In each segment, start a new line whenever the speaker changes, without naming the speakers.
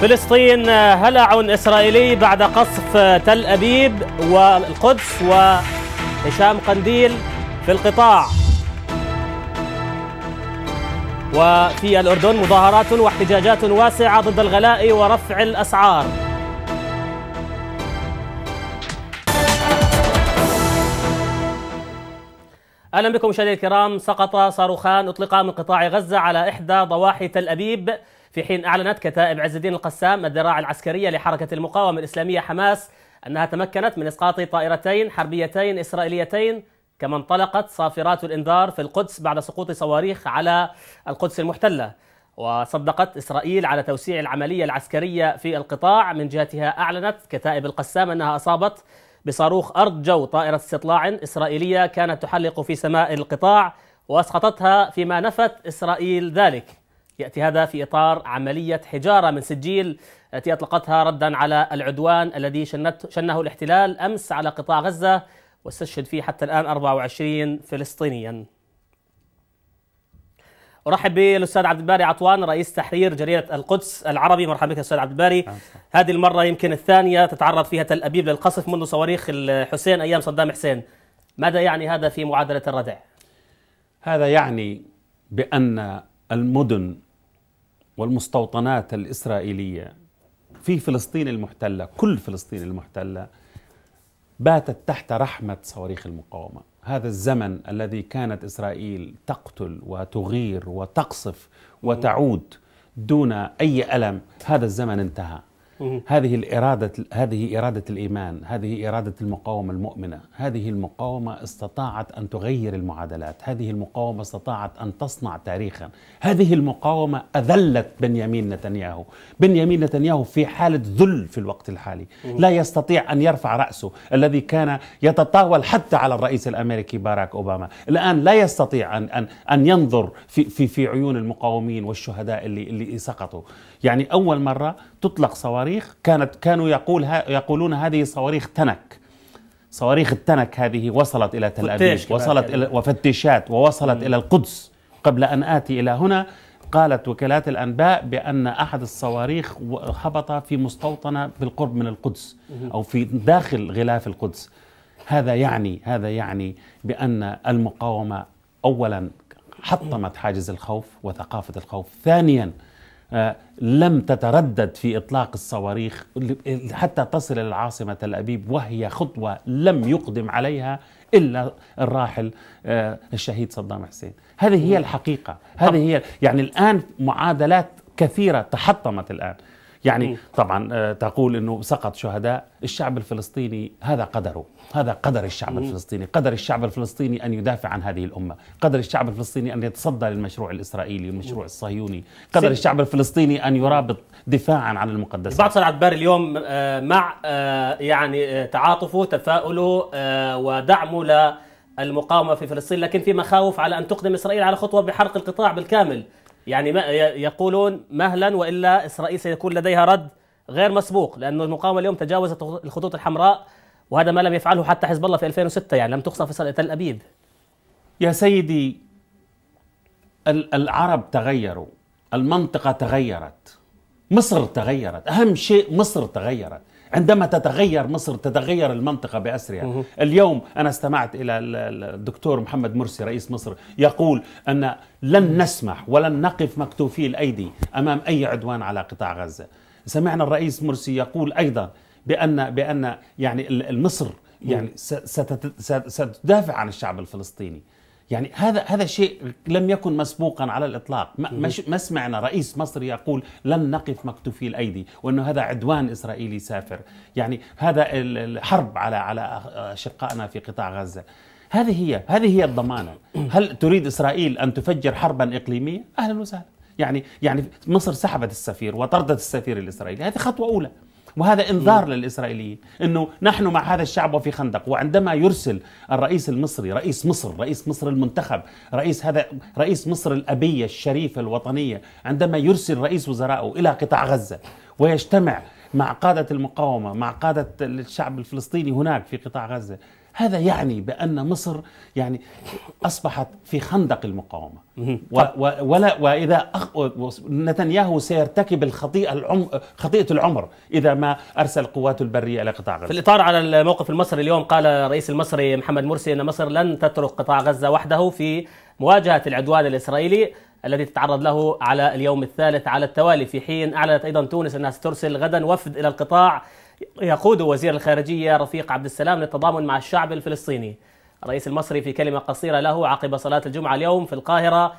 فلسطين هلع إسرائيلي بعد قصف تل أبيب والقدس وهشام قنديل في القطاع. وفي الأردن مظاهرات واحتجاجات واسعة ضد الغلاء ورفع الأسعار. أهلا بكم مشاهدينا الكرام سقط صاروخان أطلقا من قطاع غزة على إحدى ضواحي تل أبيب. في حين أعلنت كتائب عز الدين القسام الذراع العسكرية لحركة المقاومة الإسلامية حماس أنها تمكنت من إسقاط طائرتين حربيتين إسرائيليتين كما انطلقت صافرات الإنذار في القدس بعد سقوط صواريخ على القدس المحتلة وصدقت إسرائيل على توسيع العملية العسكرية في القطاع. من جهتها أعلنت كتائب القسام أنها أصابت بصاروخ أرض جو طائرة استطلاع إسرائيلية كانت تحلق في سماء القطاع وأسقطتها فيما نفت إسرائيل ذلك. يأتي هذا في إطار عملية حجارة من سجيل التي أطلقتها ردا على العدوان الذي شنت شنه الاحتلال أمس على قطاع غزة واستشهد فيه حتى الآن 24 فلسطينيا. أرحب بالأستاذ عبد الباري عطوان رئيس تحرير جريدة القدس العربي. مرحبا بك أستاذ عبد الباري. هذه المرة يمكن الثانية تتعرض فيها تل أبيب للقصف منذ صواريخ الحسين أيام صدام حسين. ماذا يعني هذا في معادلة الردع؟
هذا يعني بأن المدن والمستوطنات الإسرائيلية في فلسطين المحتلة كل فلسطين المحتلة باتت تحت رحمة صواريخ المقاومة. هذا الزمن الذي كانت إسرائيل تقتل وتغير وتقصف وتعود دون أي ألم هذا الزمن انتهى. هذه الإرادة هذه إرادة الإيمان هذه إرادة المقاومة المؤمنة. هذه المقاومة استطاعت أن تغير المعادلات. هذه المقاومة استطاعت أن تصنع تاريخا. هذه المقاومة أذلت بنيامين نتنياهو. بنيامين نتنياهو في حالة ذل في الوقت الحالي. لا يستطيع أن يرفع رأسه. الذي كان يتطاول حتى على الرئيس الأمريكي باراك أوباما. الآن لا يستطيع أن, أن, أن ينظر في, في, في عيون المقاومين والشهداء اللي, اللي سقطوا. يعني أول مرة تطلق صواريخ كانت كانوا يقول يقولون هذه صواريخ تنك. صواريخ التنك هذه وصلت إلى تل أبيب وصلت إلى وفتشات ووصلت إلى القدس قبل أن آتي إلى هنا. قالت وكالات الأنباء بأن أحد الصواريخ هبط في مستوطنة بالقرب من القدس أو في داخل غلاف القدس. هذا يعني هذا يعني بأن المقاومة أولا حطمت حاجز الخوف وثقافة الخوف. ثانيا لم تتردد في إطلاق الصواريخ حتى تصل إلى العاصمه تل أبيب وهي خطوة لم يقدم عليها إلا الراحل آه، الشهيد صدام حسين. هذه هي الحقيقة. هذه هي يعني الآن معادلات كثيرة تحطمت الآن. يعني طبعا آه، تقول إنه سقط شهداء الشعب الفلسطيني هذا قدره هذا قدر الشعب الفلسطيني قدر الشعب الفلسطيني أن يدافع عن هذه الأمة قدر الشعب الفلسطيني أن يتصدى للمشروع الإسرائيلي والمشروع الصهيوني قدر الشعب الفلسطيني أن يرابط دفاعا عن المقدسات.
بعض صنع عبار اليوم آه، مع آه، يعني تعاطفه تفاؤله ودعمه للمقاومة في فلسطين لكن في مخاوف على أن تقدم إسرائيل على خطوة بحرق القطاع بالكامل. يعني ما يقولون مهلا وإلا إسرائيل سيكون لديها رد غير مسبوق لأنه المقاومة اليوم تجاوزت الخطوط الحمراء وهذا ما لم يفعله حتى حزب الله في 2006 يعني لم تقصف تل أبيب.
يا سيدي العرب تغيروا المنطقة تغيرت مصر تغيرت أهم شيء مصر تغيرت. عندما تتغير مصر تتغير المنطقة بأسرها. اليوم أنا استمعت إلى الدكتور محمد مرسي رئيس مصر يقول أن لن نسمح ولن نقف مكتوفي الأيدي أمام أي عدوان على قطاع غزة. سمعنا الرئيس مرسي يقول أيضا بأن بأن يعني مصر يعني ستدافع عن الشعب الفلسطيني. يعني هذا هذا شيء لم يكن مسبوقا على الإطلاق. ما, ما سمعنا رئيس مصر يقول لن نقف مكتوفي الأيدي وأنه هذا عدوان إسرائيلي سافر. يعني هذا الحرب على على أشقائنا في قطاع غزة. هذه هي هذه هي الضمانة. هل تريد إسرائيل أن تفجر حربا إقليمية؟ أهلا وسهلا. يعني يعني مصر سحبت السفير وطردت السفير الإسرائيلي. هذه خطوة أولى. وهذا إنذار للإسرائيليين إنه نحن مع هذا الشعب وفي خندق. وعندما يرسل الرئيس المصري رئيس مصر رئيس مصر المنتخب رئيس هذا رئيس مصر الأبية الشريفة الوطنية عندما يرسل رئيس وزرائه إلى قطاع غزة ويجتمع مع قادة المقاومة مع قادة الشعب الفلسطيني هناك في قطاع غزة هذا يعني بأن مصر يعني أصبحت في خندق المقاومة. و و ولا وإذا أخ نتنياهو سيرتكب الخطيئة العم خطيئة العمر إذا ما أرسل قواته البرية إلى قطاع
في
غزة
الإطار على الموقف المصري اليوم قال الرئيس المصري محمد مرسي أن مصر لن تترك قطاع غزة وحده في مواجهة العدوان الإسرائيلي الذي تتعرض له على اليوم الثالث على التوالي. في حين أعلنت أيضا تونس أنها سترسل غدا وفد إلى القطاع يقود وزير الخارجية رفيق عبد السلام للتضامن مع الشعب الفلسطيني. الرئيس المصري في كلمة قصيرة له عقب صلاة الجمعة اليوم في القاهرة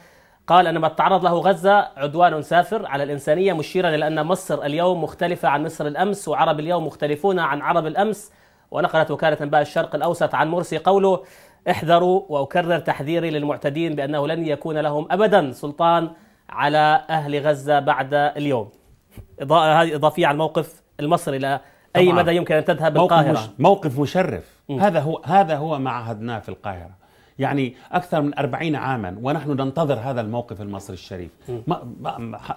قال أن ما تعرض له غزة عدوان سافر على الإنسانية مشيرا إلى أن مصر اليوم مختلفة عن مصر الأمس وعرب اليوم مختلفون عن عرب الأمس. ونقلت وكالة أنباء الشرق الأوسط عن مرسي قوله احذروا وأكرر تحذيري للمعتدين بأنه لن يكون لهم أبدا سلطان على أهل غزة بعد اليوم. إضافية على الموقف المصري أي
طبعاً.
مدى يمكن أن تذهب
موقف,
القاهرة؟
مش موقف مشرف.
م.
هذا هو هذا هو ما عهدناه في القاهرة. يعني أكثر من أربعين عاما ونحن ننتظر هذا الموقف المصري الشريف.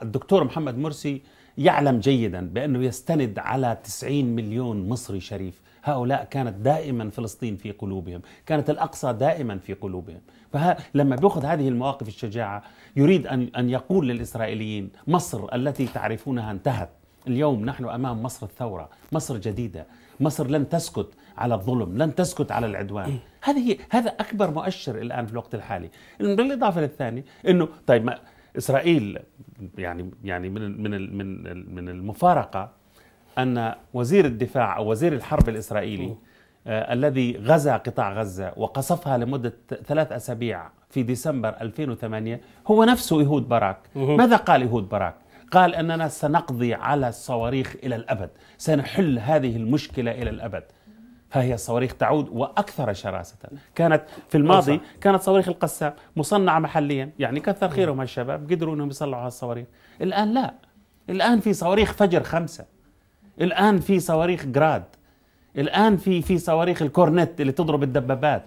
الدكتور محمد مرسي يعلم جيدا بأنه يستند على 90 مليون مصري شريف. هؤلاء كانت دائما فلسطين في قلوبهم. كانت الأقصى دائما في قلوبهم. فلما بيأخذ هذه المواقف الشجاعة يريد أن أن يقول للإسرائيليين مصر التي تعرفونها انتهت. اليوم نحن أمام مصر الثورة، مصر جديدة، مصر لن تسكت على الظلم، لن تسكت على العدوان، هذه هذا أكبر مؤشر الآن في الوقت الحالي، بالإضافة للثاني إنه طيب ما إسرائيل يعني يعني من من من من المفارقة أن وزير الدفاع أو وزير الحرب الإسرائيلي آه الذي غزا قطاع غزة وقصفها لمدة ثلاث أسابيع في ديسمبر 2008 هو نفسه ايهود باراك، ماذا قال ايهود باراك؟ قال أننا سنقضي على الصواريخ إلى الأبد، سنحل هذه المشكلة إلى الأبد. فهي الصواريخ تعود وأكثر شراسة، كانت في الماضي كانت صواريخ القسام مصنعة محليا، يعني كثر خيرهم هالشباب قدروا إنهم يصلحوا هالصواريخ، الآن لا. الآن في صواريخ فجر خمسة. الآن في صواريخ جراد. الآن في في صواريخ الكورنت اللي تضرب الدبابات.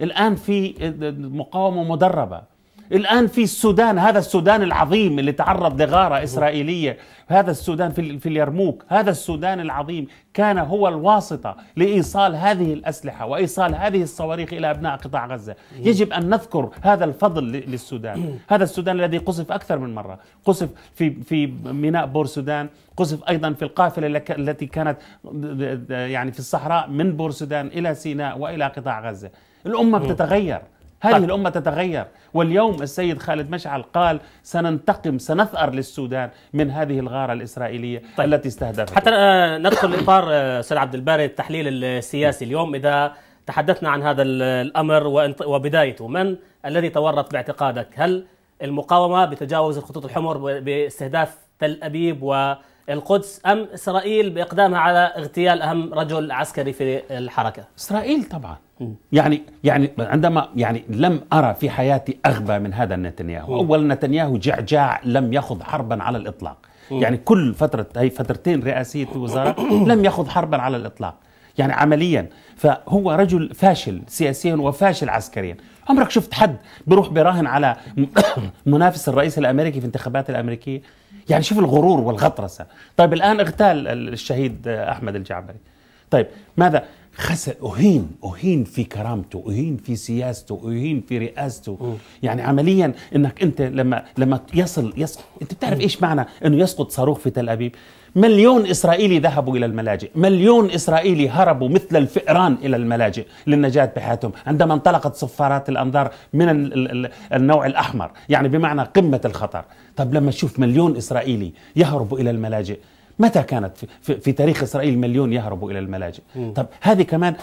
الآن في مقاومة مدربة. الآن في السودان هذا السودان العظيم اللي تعرض لغارة إسرائيلية هذا السودان في, في اليرموك هذا السودان العظيم كان هو الواسطة لإيصال هذه الأسلحة وإيصال هذه الصواريخ إلى أبناء قطاع غزة. يجب أن نذكر هذا الفضل للسودان. هذا السودان الذي قصف أكثر من مرة. قصف في, في ميناء بور سودان قصف أيضا في القافلة التي كانت يعني في الصحراء من بور سودان إلى سيناء وإلى قطاع غزة. الأمة بتتغير. هذه
طيب.
الأمة تتغير واليوم السيد خالد مشعل قال سننتقم سنثأر للسودان من هذه الغارة الإسرائيلية طيب. التي استهدفتها
حتى آه، ندخل إطار آه، أستاذ عبد الباري التحليل السياسي اليوم إذا تحدثنا عن هذا ال- الأمر وبدايته من الذي تورط باعتقادك هل المقاومة بتجاوز الخطوط الحمر باستهداف تل أبيب والقدس أم إسرائيل بإقدامها على اغتيال أهم رجل عسكري في الحركة؟
إسرائيل طبعا. يعني يعني عندما يعني لم أرى في حياتي أغبى من هذا نتنياهو. أول نتنياهو جعجاع لم يخض حربا على الإطلاق. يعني كل فترة هي فترتين رئاسية الوزارة لم يخض حربا على الإطلاق. يعني عمليا. فهو رجل فاشل سياسيا وفاشل عسكريا. عمرك شفت حد بيروح براهن على منافس الرئيس الأمريكي في الانتخابات الأمريكية؟ يعني شوف الغرور والغطرسة. طيب الآن اغتال الشهيد أحمد الجعبري. طيب ماذا؟ خسر أهين أهين في كرامته أهين في سياسته أهين في رئاسته. يعني عمليا إنك أنت لما لما يصل يسقط أنت بتعرف إيش معنى إنه يسقط صاروخ في تل أبيب؟ مليون إسرائيلي ذهبوا إلى الملاجئ. مليون إسرائيلي هربوا مثل الفئران إلى الملاجئ للنجاة بحياتهم عندما انطلقت صفارات الأنظار من ال- ال- ال- النوع الأحمر. يعني بمعنى قمة الخطر. طب لما تشوف مليون إسرائيلي يهربوا إلى الملاجئ متى كانت في, في, في تاريخ إسرائيل مليون يهربوا إلى الملاجئ؟ طب هذه كمان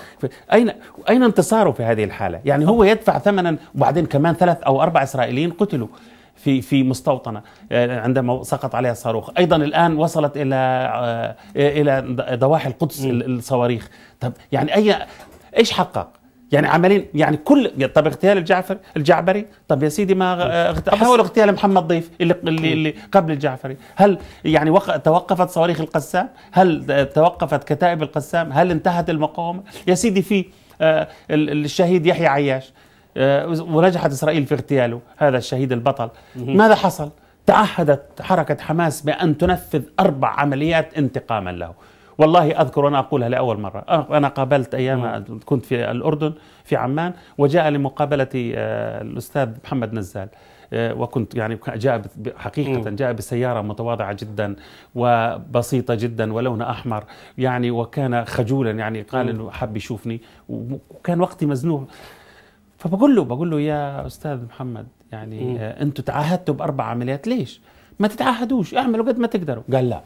اين أين انتصاره في هذه الحالة؟ يعني هو يدفع ثمنا وبعدين كمان ثلاث أو أربع إسرائيليين قتلوا. في في مستوطنة آه، عندما سقط عليها الصاروخ. أيضا الآن وصلت إلى آه، إلى ضواحي القدس ال- الصواريخ. طب يعني أي إيش حقق؟ يعني عمليا يعني كل طب اغتيال الجعفر الجعبري طب يا سيدي ما اغت- حاولوا اغتيال محمد ضيف اللي اللي, اللي قبل الجعفري. هل يعني وق... توقفت صواريخ القسام؟ هل توقفت كتائب القسام؟ هل انتهت المقاومة؟ يا سيدي في آه، ال- الشهيد يحيى عياش. ونجحت إسرائيل في اغتياله. هذا الشهيد البطل. ماذا حصل؟ تعهدت حركة حماس بأن تنفذ أربع عمليات انتقاما له. والله أذكر وأنا أقولها لأول مرة. أنا قابلت أيام كنت في الأردن في عمان وجاء لمقابلتي آه، الأستاذ محمد نزال. آه، وكنت يعني جاء حقيقة جاء بسيارة متواضعة جدا وبسيطة جدا ولونها أحمر. يعني وكان خجولا يعني قال إنه حب يشوفني. وكان وقتي مزنوق. فبقول له بقول له يا أستاذ محمد يعني آه، أنتم تعهدتوا بأربع عمليات ليش؟ ما تتعهدوش اعملوا قد ما تقدروا. قال لا.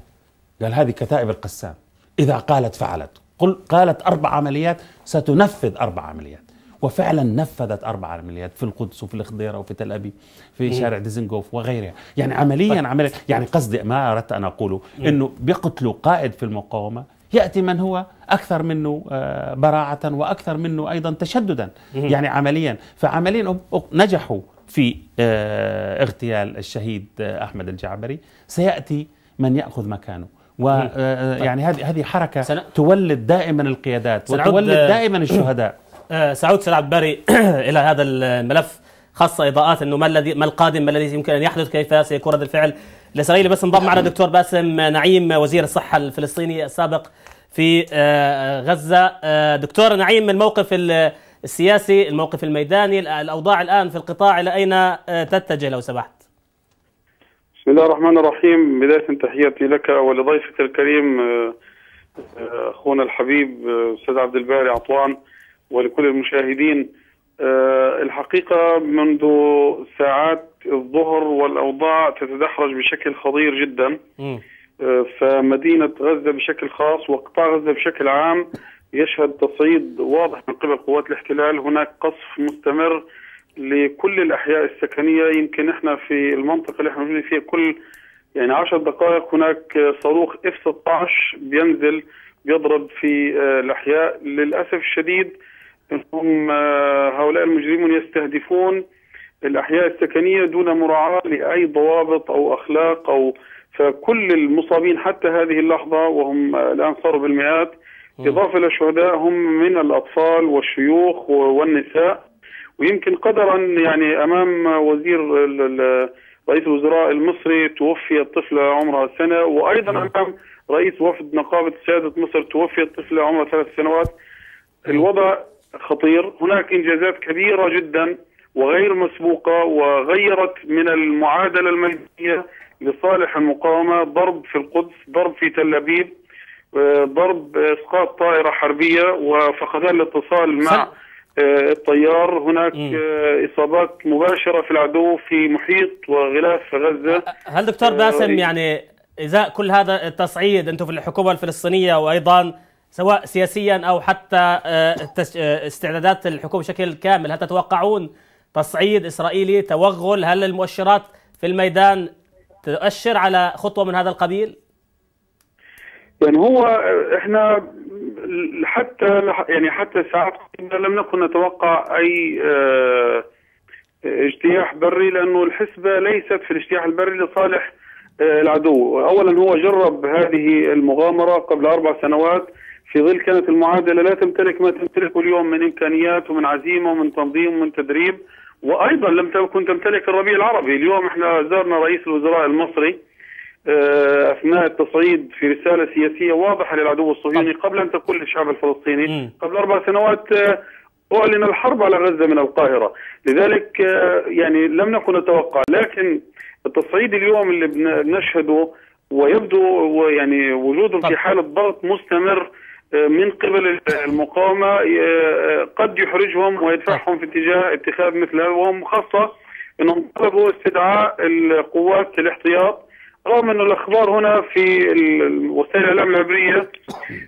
قال هذه كتائب القسام. إذا قالت فعلت. قل قالت أربع عمليات ستنفذ أربع عمليات. وفعلا نفذت أربع عمليات في القدس وفي الخضيرة وفي تل أبيب في مم. شارع ديزنغوف وغيرها. يعني عمليا طيب. عمليا يعني قصدي ما أردت أن أقوله أنه بيقتلوا قائد في المقاومة يأتي من هو أكثر منه آه، براعة وأكثر منه أيضا تشددا. يعني عمليا فعمليا نجحوا في آه، اغتيال الشهيد آه، أحمد الجعبري سيأتي من يأخذ مكانه ويعني طيب. هذه هذه حركة سنة. تولد دائما القيادات وتولد دائما الشهداء
سعود سلام بري إلى هذا الملف خاصة إضاءات إنه ما الذي ما القادم ما الذي يمكن أن يحدث كيف سيكون رد الفعل الاسرائيلي بس انضم معنا دكتور باسم نعيم وزير الصحة الفلسطيني السابق في آه، غزة. آه، دكتور نعيم الموقف السياسي الموقف الميداني الأوضاع الآن في القطاع إلى أين تتجه لو سمحت؟
بسم الله الرحمن الرحيم. بداية تحياتي لك ولضيفك الكريم أخونا الحبيب أستاذ عبد الباري عطوان ولكل المشاهدين. آه، الحقيقة منذ ساعات الظهر والأوضاع تتدحرج بشكل خطير جدا. آه، فمدينة غزة بشكل خاص وقطاع غزة بشكل عام يشهد تصعيد واضح من قبل قوات الاحتلال. هناك قصف مستمر لكل الأحياء السكنية. يمكن إحنا في المنطقة اللي إحنا موجودين فيها كل يعني عشر دقائق هناك صاروخ اف 16 بينزل بيضرب في آه، الأحياء. للأسف الشديد هم آه، هؤلاء المجرمون يستهدفون الأحياء السكنية دون مراعاة لأي ضوابط أو أخلاق أو فكل المصابين حتى هذه اللحظة وهم الآن صاروا بالمئات إضافة إلى الشهداء هم من الأطفال والشيوخ والنساء. ويمكن قدرا يعني أمام وزير رئيس الوزراء المصري توفيت طفلة عمرها سنة وأيضا أمام رئيس وفد نقابة سيادة مصر توفيت طفلة عمرها ثلاث سنوات. الوضع خطير. هناك إنجازات كبيرة جدا وغير مسبوقة وغيرت من المعادلة الميدانية لصالح المقاومة ضرب في القدس ضرب في تل أبيب آه، ضرب إسقاط طائرة حربية وفقدان الاتصال مع آه، الطيار. هناك آه، إصابات مباشرة في العدو في محيط وغلاف غزة.
هل دكتور باسم يعني إزاء كل هذا التصعيد أنتم في الحكومة الفلسطينية وأيضا سواء سياسيا أو حتى آه، آه، استعدادات الحكومة بشكل كامل. هل تتوقعون تصعيد إسرائيلي توغل؟ هل المؤشرات في الميدان تؤشر على خطوة من هذا القبيل؟
يعني هو إحنا حتى يعني حتى ساعات لم نكن نتوقع أي آه، اجتياح بري لأنه الحسبة ليست في الاجتياح البري لصالح العدو، اولا هو جرب هذه المغامرة قبل أربع سنوات. في ظل كانت المعادلة لا تمتلك ما تمتلكه اليوم من إمكانيات ومن عزيمة ومن تنظيم ومن تدريب وأيضا لم تكن تمتلك الربيع العربي. اليوم إحنا زارنا رئيس الوزراء المصري آه، أثناء التصعيد في رسالة سياسية واضحة للعدو الصهيوني قبل أن تكون للشعب الفلسطيني. قبل أربع سنوات آه، أعلن الحرب على غزة من القاهرة. لذلك آه، يعني لم نكن نتوقع لكن التصعيد اليوم اللي بنشهده ويبدو يعني وجودهم في حالة ضغط مستمر من قبل المقاومة آه، قد يحرجهم ويدفعهم في اتجاه اتخاذ مثل هذا وهم خاصة إنهم طلبوا استدعاء القوات الاحتياط رغم إن الأخبار هنا في وسائل الإعلام العبرية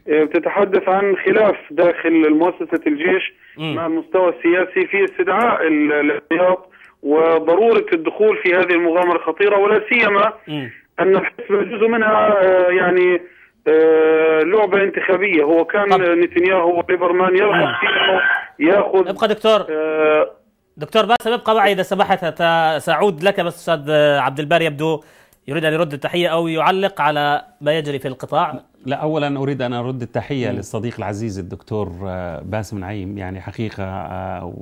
آه، تتحدث عن خلاف داخل مؤسسة الجيش مع المستوى السياسي في استدعاء الاحتياط وضرورة الدخول في هذه المغامرة الخطيره ولا سيما أن الحزب جزء منها آه، يعني آه، لعبة انتخابية. هو كان طب. نتنياهو وليبرمان يرغب في انه ياخذ
ابقى دكتور. آه دكتور باسم ابقى معي إذا سمحت. سأعود لك بس أستاذ عبد الباري يبدو يريد أن يرد التحية أو يعلق على ما يجري في القطاع.
لا اولا أريد أن أرد التحية م. للصديق العزيز الدكتور آه، باسم نعيم. يعني حقيقة آه،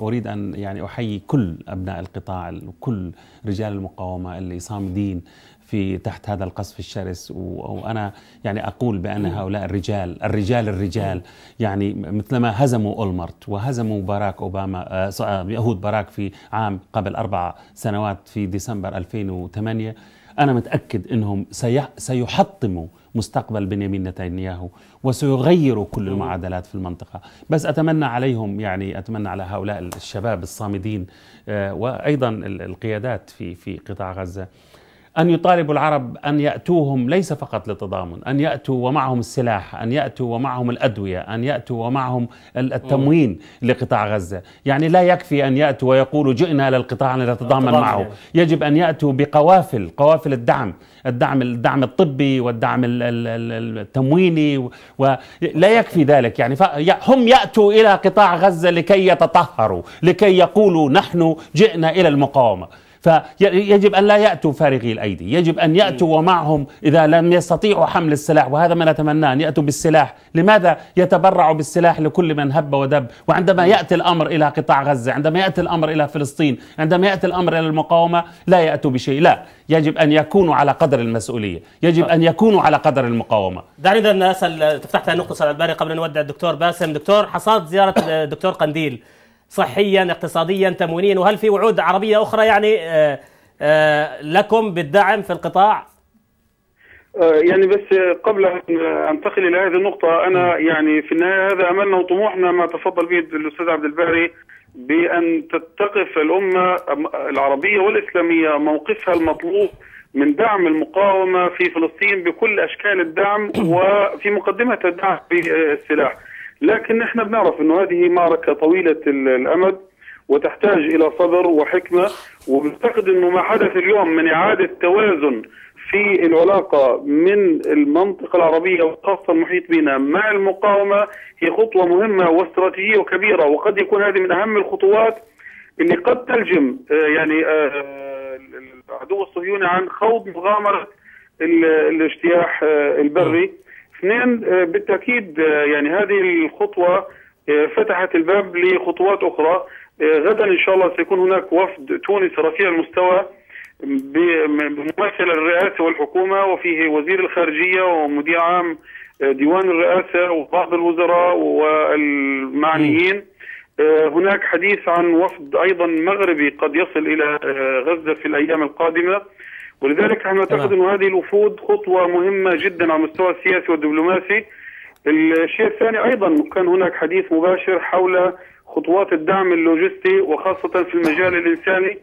وأريد أن يعني أحيي كل أبناء القطاع وكل رجال المقاومة اللي صامدين في تحت هذا القصف الشرس وأنا يعني أقول بأن هؤلاء الرجال الرجال الرجال. يعني مثلما هزموا أولمرت وهزموا باراك أوباما يهود باراك في عام قبل أربع سنوات في ديسمبر 2008 أنا متأكد أنهم سيحطموا مستقبل بنيامين نتنياهو وسيغيروا كل المعادلات في المنطقة. بس أتمنى عليهم يعني أتمنى على هؤلاء الشباب الصامدين وأيضا القيادات في في قطاع غزة. أن يطالبوا العرب أن يأتوهم ليس فقط للتضامن أن يأتوا ومعهم السلاح أن يأتوا ومعهم الأدوية أن يأتوا ومعهم التموين لقطاع غزة. يعني لا يكفي أن يأتوا ويقولوا جئنا للقطاع لنتضامن معه. يجب أن يأتوا بقوافل قوافل الدعم الدعم الدعم الطبي والدعم التمويني ولا يكفي ذلك. يعني هم يأتوا إلى قطاع غزة لكي يتطهروا لكي يقولوا نحن جئنا إلى المقاومة. فيجب أن لا يأتوا فارغي الأيدي. يجب أن يأتوا ومعهم إذا لم يستطيعوا حمل السلاح وهذا ما نتمناه أن يأتوا بالسلاح. لماذا يتبرعوا بالسلاح لكل من هب ودب؟ وعندما يأتي الأمر إلى قطاع غزة عندما يأتي الأمر إلى فلسطين عندما يأتي الأمر إلى المقاومة لا يأتوا بشيء. لا يجب أن يكونوا على قدر المسؤولية. يجب أن يكونوا على قدر المقاومة.
دعني إذا أسأل فتحت النقطة سعد الباري قبل أن نودع الدكتور باسم. دكتور حصاد زيارة الدكتور قنديل. صحيا اقتصاديا تموينيا. وهل في وعود عربية أخرى يعني لكم بالدعم في القطاع؟
يعني بس قبل أن أنتقل إلى هذه النقطة أنا يعني في النهاية هذا أملنا وطموحنا ما تفضل به الأستاذ عبد الباري بأن تتقف الأمة العربية والإسلامية موقفها المطلوب من دعم المقاومة في فلسطين بكل أشكال الدعم وفي مقدمة الدعم بالسلاح. لكن إحنا بنعرف إنه هذه معركة طويلة الأمد وتحتاج إلى صبر وحكمة وبنعتقد إنه ما حدث اليوم من إعادة توازن في العلاقة من المنطقة العربية وخاصة المحيط بنا مع المقاومة هي خطوة مهمة واستراتيجية وكبيرة وقد يكون هذه من أهم الخطوات اللي قد تلجم يعني العدو الصهيوني عن خوض مغامرة الاجتياح البري. اثنين بالتأكيد يعني هذه الخطوة فتحت الباب لخطوات أخرى. غدا إن شاء الله سيكون هناك وفد تونس رفيع المستوى بممثل الرئاسة والحكومة وفيه وزير الخارجية ومدير عام ديوان الرئاسة وبعض الوزراء والمعنيين. هناك حديث عن وفد أيضا مغربي قد يصل إلى غزة في الأيام القادمة. ولذلك نحن نعتقد أن هذه الوفود خطوة مهمة جدا على المستوى السياسي والدبلوماسي الشيء الثاني أيضا كان هناك حديث مباشر حول خطوات الدعم اللوجستي وخاصة في المجال الإنساني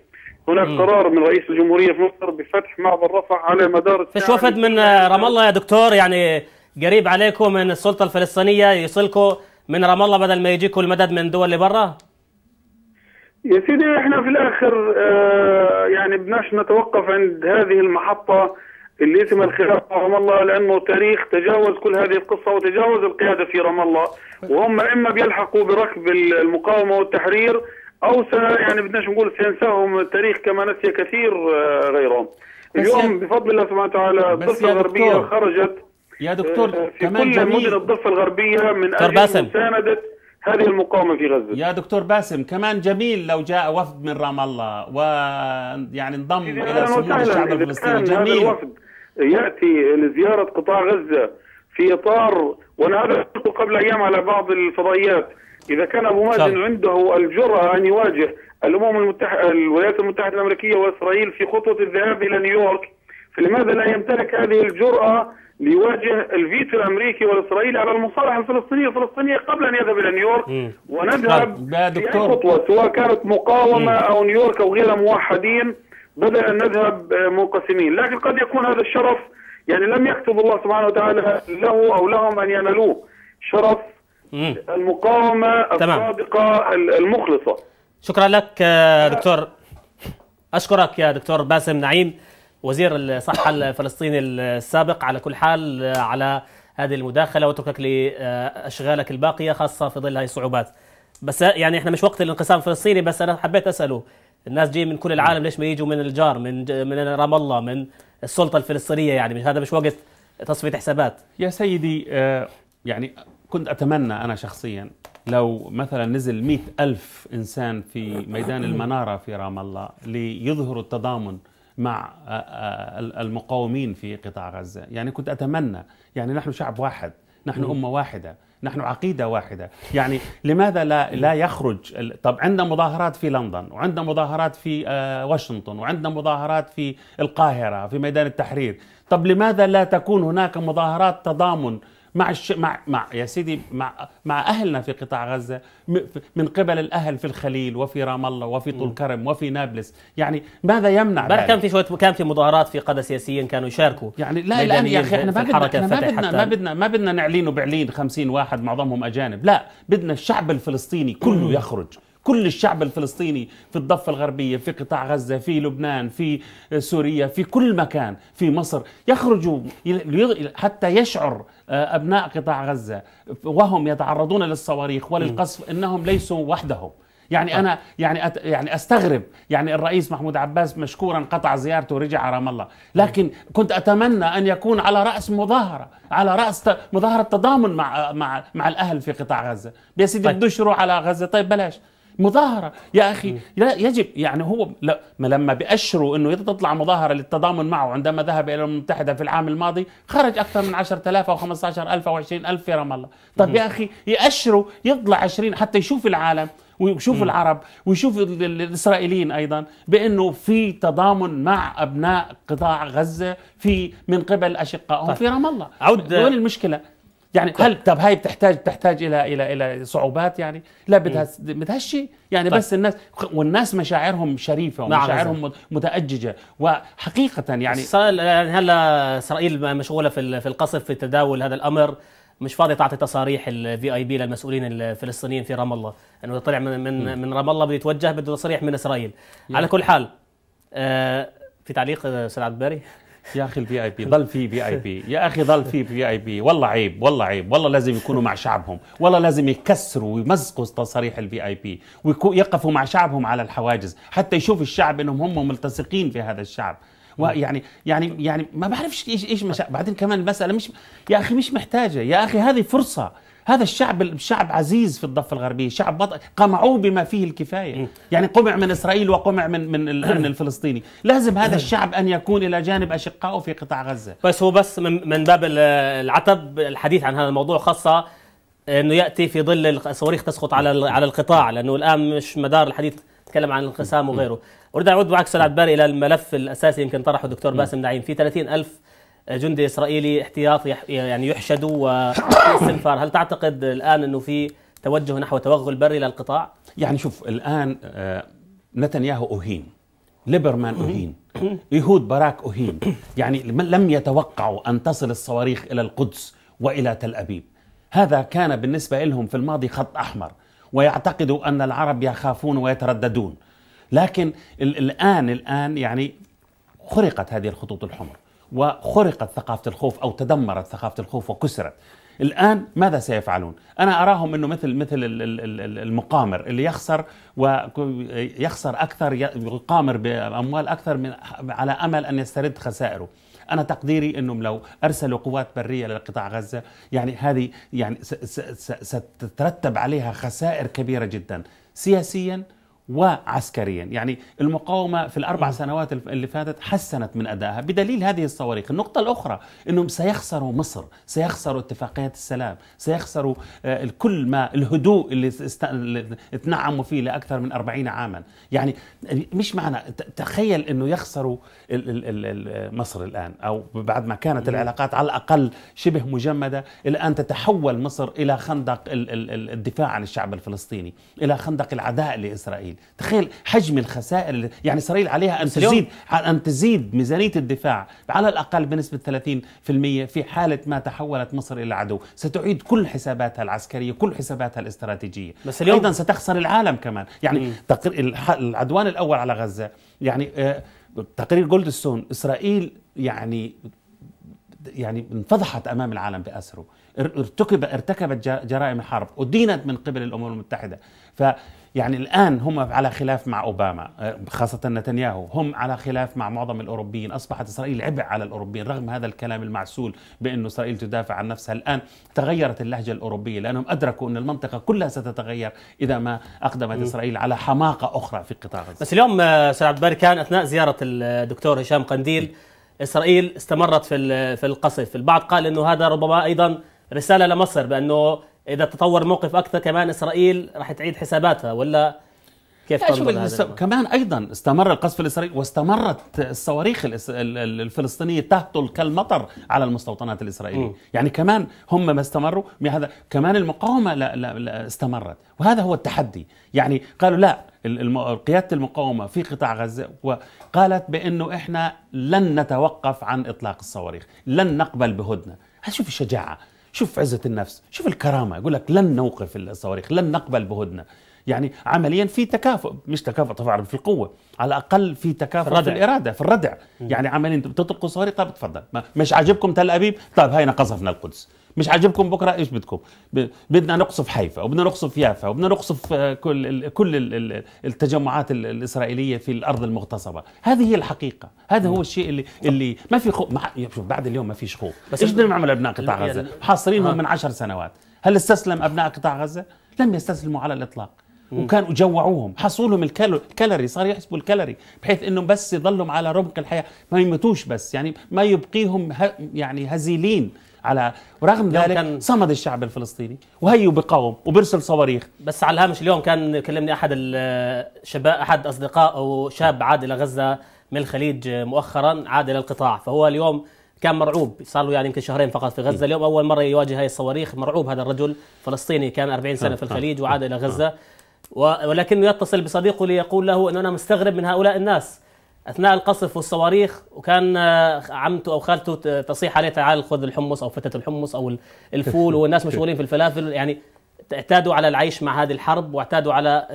هناك. قرار من رئيس الجمهورية في مصر بفتح معبر رفح على مدار
فيش وفد من رام الله يا دكتور يعني قريب عليكم من السلطة الفلسطينية يصلكم من رام الله بدل ما يجيكم المدد من دول اللي برا؟
يا سيدي إحنا في الآخر آه يعني بدناش نتوقف عند هذه المحطة اللي اسمها الخلافة رام الله لأنه تاريخ تجاوز كل هذه القصة وتجاوز القيادة في رام الله. وهم إما بيلحقوا بركب المقاومة والتحرير أو يعني بدناش نقول سينساهم التاريخ كما نسي كثير غيرهم. اليوم بفضل الله سبحانه وتعالى الضفه الغربيه خرجت
يا دكتور
في كمان كل مدن الضفة الغربية من
أجل.
مساندة هذه المقاومة في غزة.
يا دكتور باسم كمان جميل لو جاء وفد من رام الله ويعني انضم إلى سمو الشعب الفلسطيني.
جميل هذا الوفد يأتي لزيارة قطاع غزة في إطار وأنا هذا قبل أيام على بعض الفضائيات. إذا كان أبو مازن عنده الجرأة أن يواجه الأمم المتحدة الولايات المتحدة الأمريكية وإسرائيل في خطوة الذهاب إلى نيويورك فلماذا لا يمتلك هذه الجرأة ليواجه الفيتو الأمريكي والإسرائيلي على المصالحة الفلسطينية الفلسطينية قبل أن يذهب إلى نيويورك
مم.
ونذهب
دكتور.
خطوة سواء كانت مقاومة أو نيويورك أو غيرها موحدين بدل أن نذهب آه، منقسمين لكن قد يكون هذا الشرف يعني لم يكتب الله سبحانه وتعالى له أو لهم أن ينالوه شرف
مم.
المقاومة
تمام.
الصادقة المخلصة
شكرا لك آه، دكتور أشكرك يا دكتور باسم نعيم وزير الصحة الفلسطيني السابق على كل حال آه، على هذه المداخلة واتركك لأشغالك الباقية خاصة في ظل هذه الصعوبات. بس آه، يعني إحنا مش وقت الانقسام الفلسطيني بس أنا حبيت أسأله. الناس جايين من كل العالم ليش ما يجوا من الجار من من رام الله من السلطة الفلسطينية يعني؟ هذا مش وقت تصفية حسابات.
يا سيدي آه، يعني كنت أتمنى أنا شخصيا لو مثلا نزل مئة ألف إنسان في ميدان المنارة في رام الله ليظهروا التضامن مع آه، آه، المقاومين في قطاع غزة. يعني كنت أتمنى يعني نحن شعب واحد نحن أمة واحدة نحن عقيدة واحدة. يعني لماذا لا, لا يخرج طب عندنا مظاهرات في لندن وعندنا مظاهرات في آه، واشنطن وعندنا مظاهرات في القاهرة في ميدان التحرير. طب لماذا لا تكون هناك مظاهرات تضامن مع الش... مع مع يا سيدي مع مع أهلنا في قطاع غزة م- من قبل الأهل في الخليل وفي رام الله وفي طول كرم وفي نابلس. يعني ماذا يمنع
امبارح كان
ذلك؟
في شوية كان في مظاهرات في قادة سياسيين كانوا يشاركوا
يعني لا الان يا أخي
إحنا
ما بدنا إحنا ما بدنا ما بدنا ما بدنا نعلنه بعلين 50 واحد معظمهم أجانب لا بدنا الشعب الفلسطيني كله يخرج. كل الشعب الفلسطيني في الضفة الغربية في قطاع غزة في لبنان في سوريا في كل مكان في مصر يخرجوا حتى يشعر آه، أبناء قطاع غزة وهم يتعرضون للصواريخ وللقصف أنهم ليسوا وحدهم. يعني أنا يعني أت يعني أستغرب يعني الرئيس محمود عباس مشكورا قطع زيارته ورجع على رام الله. لكن كنت أتمنى أن يكون على رأس مظاهرة على رأس مظاهرة تضامن مع مع مع الأهل في قطاع غزة. يا سيدي
طيب.
يروح على غزة. طيب بلاش. مظاهرة. يا أخي لا يجب يعني هو لا ما لما بأشروا أنه تطلع مظاهرة للتضامن معه عندما ذهب إلى الأمم المتحدة في العام الماضي خرج أكثر من 10000 أو 15000 أو 20000 في رام الله. طيب يا أخي يأشروا يطلع 20 حتى يشوف العالم ويشوف العرب ويشوف ال- ال- الإسرائيليين أيضا بأنه في تضامن مع أبناء قطاع غزة في من قبل أشقائهم
طيب.
في رام الله.
عود-
وين المشكلة؟ يعني هل طب هاي بتحتاج بتحتاج إلى إلى إلى صعوبات يعني؟ لا بدها بدها شيء يعني
طيب.
بس الناس والناس مشاعرهم شريفة
مع
ومشاعرهم مت- متأججة. وحقيقة يعني
يعني هلا إسرائيل مشغولة في في القصف في تداول هذا الأمر. مش فاضي تعطي تصاريح ال VIP للمسؤولين الفلسطينيين في رام الله. إنه طلع من من, من رام الله بده يتوجه بده تصريح من إسرائيل. على كل حال آه في تعليق آه، أستاذ عبد الباري؟
يا أخي ال VIP ضل في VIP يا أخي ضل في VIP والله عيب والله عيب. والله لازم يكونوا مع شعبهم. والله لازم يكسروا ويمزقوا تصاريح ال VIP ويقفوا مع شعبهم على الحواجز. حتى يشوف الشعب إنهم هم ملتصقين في هذا الشعب. ويعني يعني يعني ما بعرفش إيش إيش مشا... بعدين كمان المسألة مش يا أخي مش محتاجة. يا أخي هذه فرصة. هذا الشعب الشعب عزيز في الضفة الغربية شعب بطل قمعوه بما فيه الكفاية. يعني قمع من إسرائيل وقمع من من الامن الفلسطيني. لازم هذا الشعب أن يكون إلى جانب أشقائه في قطاع غزة.
بس هو بس من من باب ال- العتب الحديث عن هذا الموضوع خاصة إنه يأتي في ظل الصواريخ تسقط على على القطاع لأنه الآن مش مدار الحديث نتكلم عن الانقسام وغيره. أريد أعود معك أستاذ عبد الباري إلى الملف الأساسي يمكن طرحه الدكتور باسم نعيم. في 30 ألف جندي إسرائيلي احتياط يح- يعني يحشدوا وفي استنفار. هل تعتقد الآن إنه في توجه نحو توغل بري للقطاع
يعني شوف الآن آه، نتنياهو أهين ليبرمان أهين يهود باراك أهين. يعني لم- يتوقعوا أن تصل الصواريخ إلى القدس وإلى تل أبيب. هذا كان بالنسبة لهم في الماضي خط أحمر ويعتقدوا أن العرب يخافون ويترددون. لكن ال- الآن الآن يعني خرقت هذه الخطوط الحمر. وخرقت ثقافة الخوف أو تدمرت ثقافة الخوف وكسرت. الآن ماذا سيفعلون؟ أنا أراهم أنه مثل مثل ال- ال- ال- المقامر اللي يخسر ويخسر أكثر يقامر بأموال أكثر من على أمل أن يسترد خسائره. أنا تقديري أنهم لو أرسلوا قوات برية لقطاع غزة يعني هذه يعني ستترتب عليها خسائر كبيرة جدا. سياسيا وعسكريا. يعني المقاومة في الأربع سنوات اللي فاتت حسنت من أدائها بدليل هذه الصواريخ. النقطة الأخرى أنهم سيخسروا مصر سيخسروا اتفاقية السلام سيخسروا آه، كل ما الهدوء اللي است- اللي تنعموا فيه لأكثر من أربعين عاما. يعني مش معنى تخيل أنه يخسروا مصر الآن أو بعد ما كانت العلاقات على الأقل شبه مجمدة الآن تتحول مصر إلى خندق ال- ال- ال- الدفاع عن الشعب الفلسطيني إلى خندق العداء لإسرائيل. تخيل حجم الخسائر يعني إسرائيل عليها
اليوم-
تزيد أن تزيد ميزانية الدفاع على الأقل بنسبة 30% في حالة ما تحولت مصر إلى عدو. ستعيد كل حساباتها العسكرية كل حساباتها الاستراتيجية.
بس اليوم-
أيضا ستخسر العالم كمان. يعني تقر... العدوان الأول على غزة. يعني آه، تقرير جولدستون إسرائيل يعني يعني انفضحت أمام العالم بأسره. ار- ارتكب ارتكبت جرائم الحرب أدينت من قبل الأمم المتحدة. ف يعني الآن هم على خلاف مع أوباما آه، خاصة نتنياهو. هم على خلاف مع معظم الأوروبيين. أصبحت إسرائيل عبء على الأوروبيين رغم هذا الكلام المعسول بأنه إسرائيل تدافع عن نفسها الآن. تغيرت اللهجة الأوروبية لأنهم أدركوا أن المنطقة كلها ستتغير إذا ما أقدمت إسرائيل على حماقة أخرى في قطاع غزة.
بس اليوم آه، أستاذ عبد الباري كان أثناء زيارة الدكتور هشام قنديل إسرائيل استمرت في في القصف، البعض قال إنه هذا ربما أيضا رسالة لمصر بأنه إذا تطور الموقف أكثر كمان إسرائيل راح تعيد حساباتها ولا كيف تنظر هذا؟
كمان أيضا استمر القصف الاسرائيلي واستمرت الصواريخ الإس- الفلسطينية تهطل كالمطر على المستوطنات الإسرائيلية،
مم.
يعني كمان هم ما استمروا بهذا كمان المقاومة لا لا لا استمرت، وهذا هو التحدي، يعني قالوا لا الم- قيادة المقاومة في قطاع غزة وقالت بأنه إحنا لن نتوقف عن إطلاق الصواريخ، لن نقبل بهدنة، هذا شوف الشجاعة، شوف عزة النفس، شوف الكرامة، يقول لك لن نوقف الصواريخ، لن نقبل بهدنة. يعني عمليا في تكافؤ مش تكافؤ طبعا في القوة على الأقل في تكافؤ
في
في,
الإرادة
في الردع. يعني عمليا بتطلقوا صواريخ طيب تفضل مش عاجبكم تل أبيب؟ طيب هينا قصفنا القدس. مش عاجبكم بكرة إيش بدكم؟ بدنا نقصف حيفا وبدنا نقصف يافا وبدنا نقصف آه، كل كل ال- ال- التجمعات ال- الإسرائيلية في الأرض المغتصبة. هذه هي الحقيقة. هذا هو الشيء اللي اللي ما في خوف شوف بعد اليوم ما فيش خوف.
بس إيش
بدنا نعمل أبناء قطاع
ال-
غزة؟
يعني-
حاصرينهم
آه.
من عشر سنوات. هل استسلم أبناء قطاع غزة؟ لم يستسلموا على الإطلاق. وكانوا جوعوهم. حصوا لهم الكالو- الكالوري صار يحسبوا الكالوري بحيث إنهم بس يضلهم على رمق الحياة. ما يموتوش بس يعني ما يبقيهم يعني هزيلين. على ورغم ذلك
كان-
صمد الشعب الفلسطيني وهيو بقاوم وبرسل صواريخ.
بس على الهامش اليوم كان كلمني أحد الشباب أحد أصدقاء أو شاب عاد إلى غزة من الخليج مؤخرا عاد إلى القطاع. فهو اليوم كان مرعوب. صار له يعني يمكن شهرين فقط في غزة. اليوم أول مرة يواجه هاي الصواريخ. مرعوب هذا الرجل. فلسطيني كان 40 سنة في الخليج وعاد إلى غزة. و- ولكنه يتصل بصديقه ليقول له انه أنا مستغرب من هؤلاء الناس. أثناء القصف والصواريخ وكان آه، عمته أو خالته تصيح عليه تعال خذ الحمص أو فتة الحمص أو ال- الفول. والناس مشغولين في الفلافل يعني اعتادوا على العيش مع هذه الحرب واعتادوا على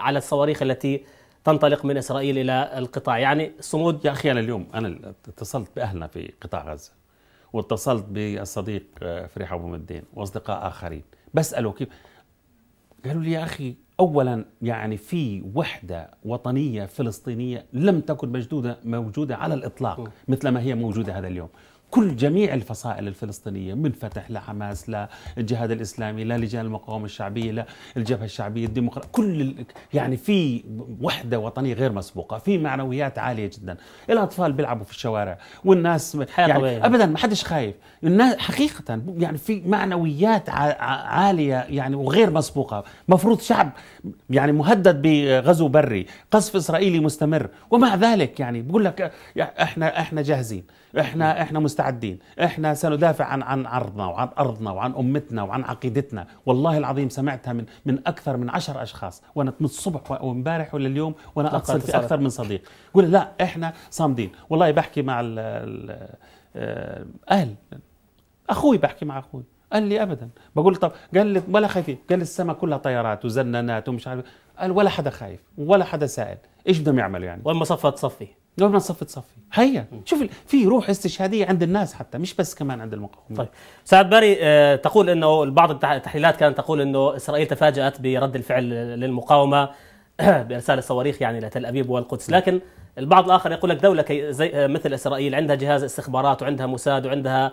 على الصواريخ التي تنطلق من إسرائيل إلى القطاع. يعني الصمود
يا أخي أنا اليوم أنا اتصلت بأهلنا في قطاع غزة واتصلت بالصديق آه، فريح أبو مدين وأصدقاء آخرين بساله كيف قالوا لي يا أخي اولا يعني في وحدة وطنية فلسطينية لم تكن موجوده موجودة على الإطلاق مثل ما هي موجودة هذا اليوم. كل جميع الفصائل الفلسطينية من فتح لحماس للجهاد الإسلامي للجان المقاومة الشعبية للجبهه الشعبية الديمقراطية كل ال- يعني في وحدة وطنية غير مسبوقة في معنويات عالية جدا. الأطفال بيلعبوا في الشوارع والناس يعني
طبيعية.
ابدا ما حدش خايف. الناس حقيقه يعني في معنويات ع- ع- عالية يعني وغير مسبوقة. مفروض شعب يعني مهدد بغزو بري قصف إسرائيلي مستمر ومع ذلك يعني بقول لك إحنا إحنا جاهزين. إحنا إحنا مستعدين. إحنا سندافع عن عن عرضنا وعن أرضنا وعن أمتنا وعن عقيدتنا. والله العظيم سمعتها من من أكثر من عشر أشخاص. وأنا من الصبح وامبارح ولا اليوم
وأنا
أتصل في. أكثر من صديق. يقول لا إحنا صامدين. والله بحكي مع ال ال آه، أهل. أخوي بحكي مع أخوي. قال لي ابدا. بقول طب قال لي ولا خايفين. قال لي السماء كلها طيارات وزنانات ومش عارف. قال ولا حدا خايف ولا حدا سائل. إيش بدهم يعملوا يعني؟
وين ما صفت صفي
قبل ما تصفي تصفي. هيا. شوف في روح استشهادية عند الناس حتى مش بس كمان عند المقاومين
طيب. سعد باري آه، تقول إنه بعض التح- التحليلات كانت تقول إنه إسرائيل تفاجأت برد الفعل للمقاومة بإرسال الصواريخ يعني إلى تل أبيب والقدس. لكن البعض الآخر يقول لك دولة كي زي آه، مثل إسرائيل عندها جهاز استخبارات وعندها موساد وعندها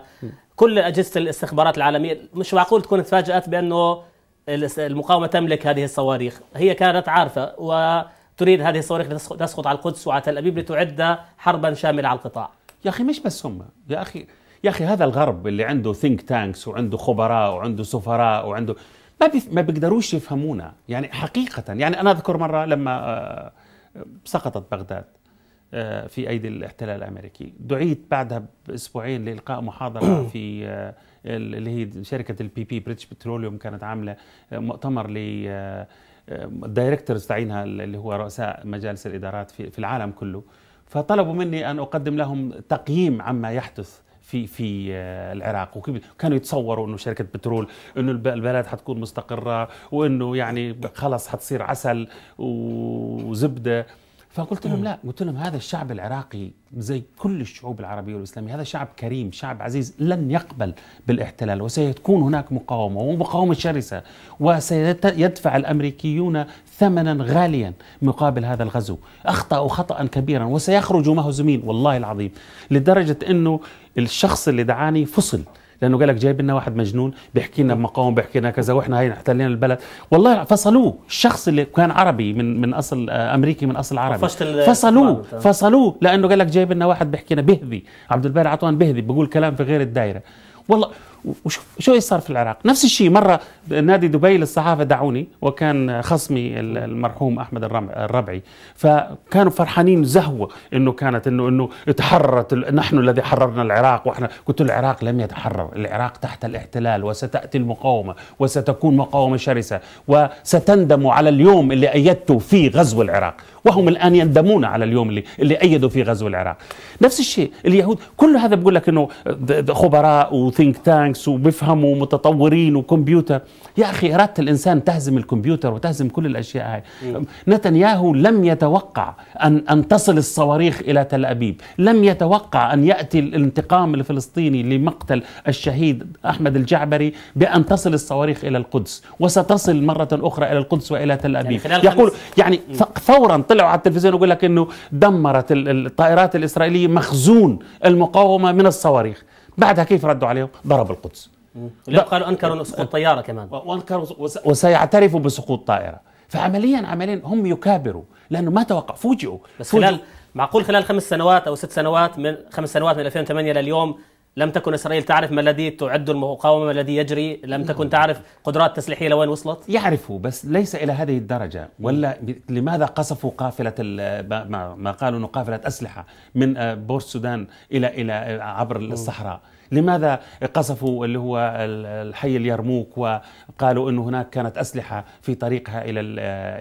كل أجهزة الاستخبارات العالمية. مش معقول تكون تفاجأت بأنه المقاومة تملك هذه الصواريخ. هي كانت عارفة وتريد هذه الصواريخ لتسقط تسقط على القدس وعلى تل أبيب لتعد حربا شاملة على القطاع.
يا أخي مش بس هم. يا أخي يا أخي هذا الغرب اللي عنده think tanks وعنده خبراء وعنده سفراء وعنده ما بيف ما بيقدروش يفهمونا. يعني حقيقة يعني أنا أذكر مرة لما آه، سقطت بغداد آه، في أيدي الاحتلال الأمريكي. دعيت بعدها بأسبوعين لإلقاء محاضرة في آه، اللي هي شركة ال BP British Petroleum كانت عاملة آه، مؤتمر ل ال directors تاعينها اللي هو رؤساء مجالس الإدارات في في العالم كله. فطلبوا مني أن أقدم لهم تقييم عما يحدث في في آه، العراق. وكيف كانوا يتصوروا إنه شركة بترول إنه الب- البلد حتكون مستقرة وإنه يعني خلص حتصير عسل وزبدة. فقلت لهم لا قلت لهم هذا الشعب العراقي زي كل الشعوب العربية والإسلامية هذا شعب كريم شعب عزيز لن يقبل بالاحتلال وسيكون هناك مقاومة ومقاومة شرسة وسيدفع الأمريكيون ثمنا غاليا مقابل هذا الغزو. أخطأوا خطأ كبيرا وسيخرجوا مهزومين والله العظيم لدرجة أنه الشخص اللي دعاني فصل. لأنه قال لك جايب لنا واحد مجنون بيحكي لنا بمقاومه بيحكي لنا كذا وإحنا هاي احتلينا البلد. والله فصلوه. الشخص اللي كان عربي من من أصل آه، أمريكي من أصل عربي. فصلوه. فصلوه. لأنه قال لك جايب لنا واحد بيحكي لنا بهذي. عبد الباري عطوان بهذي بقول كلام في غير الدائره والله وشو شو صار في العراق؟ نفس الشيء مرة نادي دبي للصحافة دعوني وكان خصمي ال- المرحوم الرم- الربعي. فكانوا فرحانين زهوة إنه كانت انه إنه تحررت نحن الذي حررنا العراق وإحنا قلت العراق لم يتحرر العراق تحت الاحتلال وستأتي المقاومة وستكون مقاومة شرسة وستندم على اليوم اللي ايدتوا فيه غزو العراق. وهم الآن يندمون على اليوم اللي اللي أيدوا فيه غزو العراق. نفس الشيء اليهود كل هذا بقول لك د- خبراء وثينك تانكس وبيفهموا متطورين وكمبيوتر. يا أخي إرادة الإنسان تهزم الكمبيوتر وتهزم كل الأشياء هاي. نتنياهو لم يتوقع أن أن تصل الصواريخ إلى تل أبيب. لم يتوقع أن يأتي الانتقام الفلسطيني لمقتل الشهيد أحمد الجعبري بأن تصل الصواريخ إلى القدس وستصل مرة أخرى إلى القدس وإلى تل أبيب.
خلال
يقول يعني فورا طلعوا على التلفزيون يقول لك إنه دمرت ال- الطائرات الإسرائيلية مخزون المقاومة من الصواريخ. بعدها كيف ردوا عليهم؟ ضربوا القدس.
اليوم قالوا أنكروا سقوط طيارة كمان.
وأنكروا وس- وسيعترفوا بسقوط طائرة. فعمليا عمليا هم يكابروا لأنه ما توقع فوجئوا
بس
فوجئوا.
خلال معقول خلال خمس سنوات أو ست سنوات من خمس سنوات من 2008 لليوم لم تكن إسرائيل تعرف ما الذي تعد المقاومة ما الذي يجري. لم تكن تعرف قدرات تسليحية لوين وصلت.
يعرفوا بس ليس إلى هذه الدرجة. ولا لماذا قصفوا قافلة ما قالوا إنه قافلة أسلحة من آه، بور السودان إلى إلى آه، عبر الصحراء؟ لماذا قصفوا اللي هو ال- الحي اليرموك وقالوا إنه هناك كانت أسلحة في طريقها إلى ال-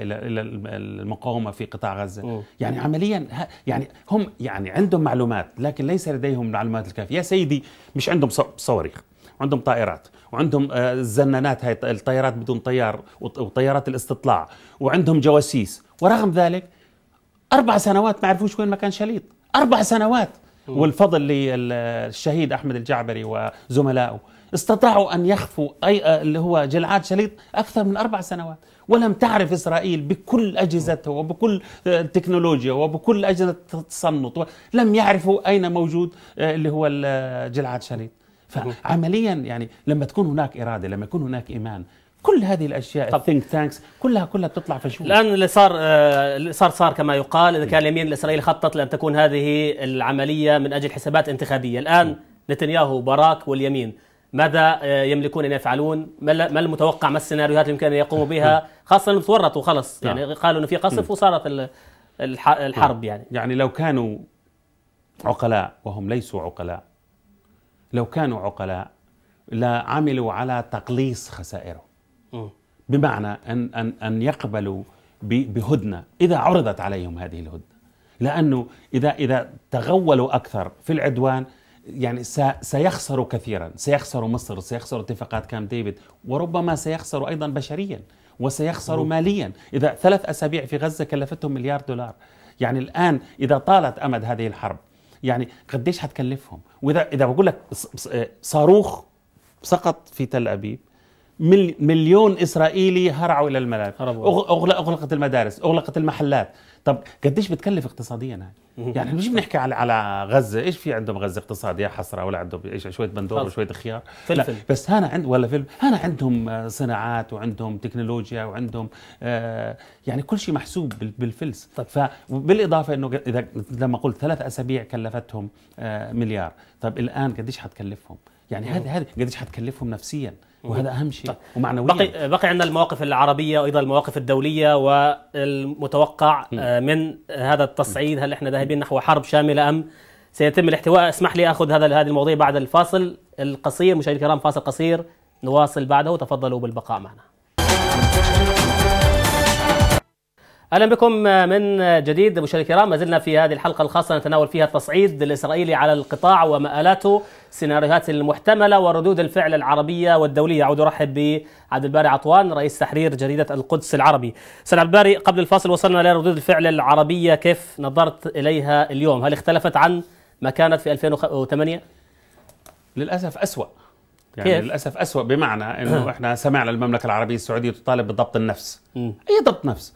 إلى المقاومة في قطاع غزة؟
مم.
يعني عمليا يعني هم يعني عندهم معلومات لكن ليس لديهم المعلومات الكافية. يا سيدي مش عندهم صواريخ وعندهم طائرات وعندهم آه، الزنانات هاي الطيارات بدون طيار وط- وطيارات الاستطلاع وعندهم جواسيس. ورغم ذلك أربع سنوات ما عرفوش وين مكان شليط. أربع سنوات! والفضل للشهيد أحمد الجعبري وزملائه. استطاعوا أن يخفوا آه، اللي هو جلعاد شليط أكثر من أربع سنوات ولم تعرف إسرائيل بكل أجهزتها وبكل آه، التكنولوجيا وبكل أجهزة التصنت لم يعرفوا أين موجود آه، اللي هو جلعاد شليط. فعمليا يعني لما تكون هناك إرادة لما يكون هناك إيمان كل هذه
الأشياء.
الثينك تانكس كلها كلها بتطلع فشوش
الآن اللي صار آه، اللي صار صار كما يقال إذا كان اليمين الاسرائيلي خطط لأن تكون هذه العملية من أجل حسابات انتخابية. الآن نتنياهو وباراك واليمين ماذا آه، يملكون أن يفعلون؟ ما ال- ما المتوقع؟ ما السيناريوهات اللي يمكن أن يقوموا بها؟ خاصة انهم تورطوا خلص
نعم.
يعني قالوا إنه في قصف وصارت ال- الح- الحرب يعني.
يعني لو كانوا عقلاء وهم ليسوا عقلاء لو كانوا عقلاء لعملوا على تقليص خسائرهم. بمعنى أن أن أن يقبلوا ب- بهدنة. إذا عرضت عليهم هذه الهدنة. لأنه إذا إذا تغولوا أكثر في العدوان يعني سيخسروا كثيرا. سيخسروا مصر سيخسروا اتفاقات كامب ديفيد. وربما سيخسروا أيضا بشريا. وسيخسروا ماليا. إذا ثلاث أسابيع في غزة كلفتهم مليار دولار. يعني الآن إذا طالت أمد هذه الحرب يعني قديش حتكلفهم؟ وإذا إذا بقول لك صاروخ سقط في تل أبيب مل- مليون إسرائيلي هرعوا
إلى.
أغ- أغلق أغلقت المدارس أغلقت المحلات. طب قديش بتكلف اقتصاديا هاي؟ يعني مش بنحكي على على غزة. إيش في عندهم غزة اقتصاد يا حسرة ولا عندهم إيش؟ شوية بندور. وشوية خيار.
فلفل.
لا بس هنا عند ولا فيلم هنا عندهم صناعات وعندهم تكنولوجيا وعندهم آه يعني كل شيء محسوب بال- بالفلس.
طيب.
فبالاضافه إنه اذا لما قلت ثلاث أسابيع كلفتهم آه مليار. طب الآن قديش حتكلفهم؟ يعني هذه هذه قديش حتكلفهم نفسيا؟ وهذا أهم شيء.
طيب.
ومعنويا.
بقي بقي عندنا المواقف العربية وأيضا المواقف الدولية والمتوقع آه، من هذا التصعيد. هل إحنا ذاهبين نحو حرب شاملة أم سيتم الاحتواء؟ اسمح لي أخذ هذا هذه المواضيع بعد الفاصل القصير. مشاهدينا الكرام فاصل قصير. نواصل بعده. تفضلوا بالبقاء معنا. أهلا بكم من جديد مشاهدينا الكرام ما زلنا في هذه الحلقة الخاصة نتناول فيها التصعيد الإسرائيلي على القطاع ومآلاته السيناريوهات المحتملة وردود الفعل العربية والدولية. أعود أرحب بعبد الباري عطوان رئيس تحرير جريدة القدس العربي. أستاذ عبد الباري قبل الفاصل وصلنا لردود الفعل العربية. كيف نظرت إليها اليوم؟ هل اختلفت عن ما كانت في 2008
للأسف أسوأ. يعني
كيف؟
للأسف أسوأ بمعنى إنه إحنا سمعنا المملكة العربية السعودية تطالب بضبط النفس. أي ضبط نفس؟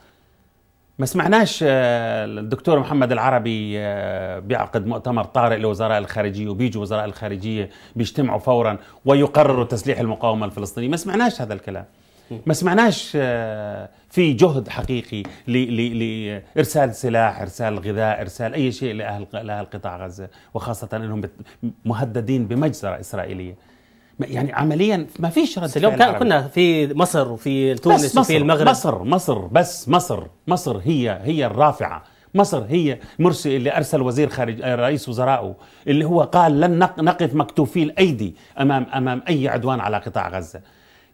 ما سمعناش آه، الدكتور محمد العربي آه، بيعقد مؤتمر طارئ لوزراء الخارجية وبيجوا وزراء الخارجية بيجتمعوا فورا ويقرروا تسليح المقاومة الفلسطينية. ما سمعناش هذا الكلام. ما سمعناش آه، في جهد حقيقي لارسال سلاح إرسال غذاء إرسال أي شيء لأهل لأهل قطاع غزة وخاصة إنهم مهددين بمجزرة إسرائيلية. يعني عمليا ما فيش رد
اليوم
فعل
كان. كنا في مصر وفي تونس وفي المغرب.
مصر مصر بس مصر مصر هي هي الرافعة. مصر هي مرسي اللي أرسل وزير خارج آه، رئيس وزرائه اللي هو قال لن نق- نقف مكتوفي الأيدي أمام أمام أي عدوان على قطاع غزة.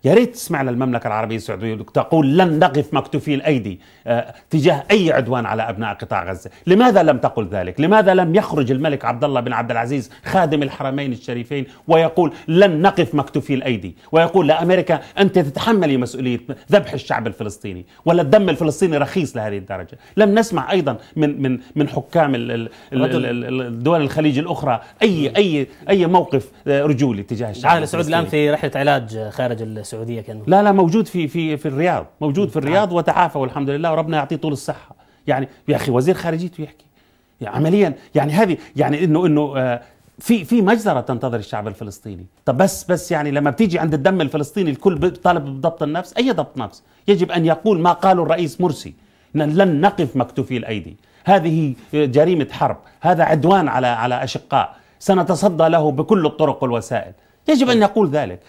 يا ريت تسمعنا المملكة العربية السعودية تقول لن نقف مكتوفي الأيدي آه، تجاه أي عدوان على أبناء قطاع غزة، لماذا لم تقل ذلك؟ لماذا لم يخرج الملك عبد الله بن عبد العزيز خادم الحرمين الشريفين ويقول لن نقف مكتوفي الأيدي، ويقول لامريكا أنت تتحملي مسؤولية ذبح الشعب الفلسطيني، ولا الدم الفلسطيني رخيص لهذه الدرجة، لم نسمع أيضا من من من حكام الدول الخليج الأخرى أي أي أي موقف آه، رجولي تجاه الشعب
السعودي
الفلسطيني.
في رحلة علاج خارج السعودية كأنه.
لا لا موجود في في في الرياض موجود في الرياض وتعافى والحمد لله وربنا يعطيه طول الصحة. يعني يا أخي وزير خارجيته يحكي؟ يعني عمليا يعني هذه يعني إنه إنه آه، في في مجزرة تنتظر الشعب الفلسطيني. طب بس بس يعني لما بتيجي عند الدم الفلسطيني الكل بيطالب بضبط النفس أي ضبط نفس؟ يجب أن يقول ما قاله الرئيس مرسي. لن نقف مكتوفي الأيدي. هذه جريمة حرب. هذا عدوان على على أشقاء. سنتصدى له بكل الطرق والوسائل. يجب أن يقول ذلك.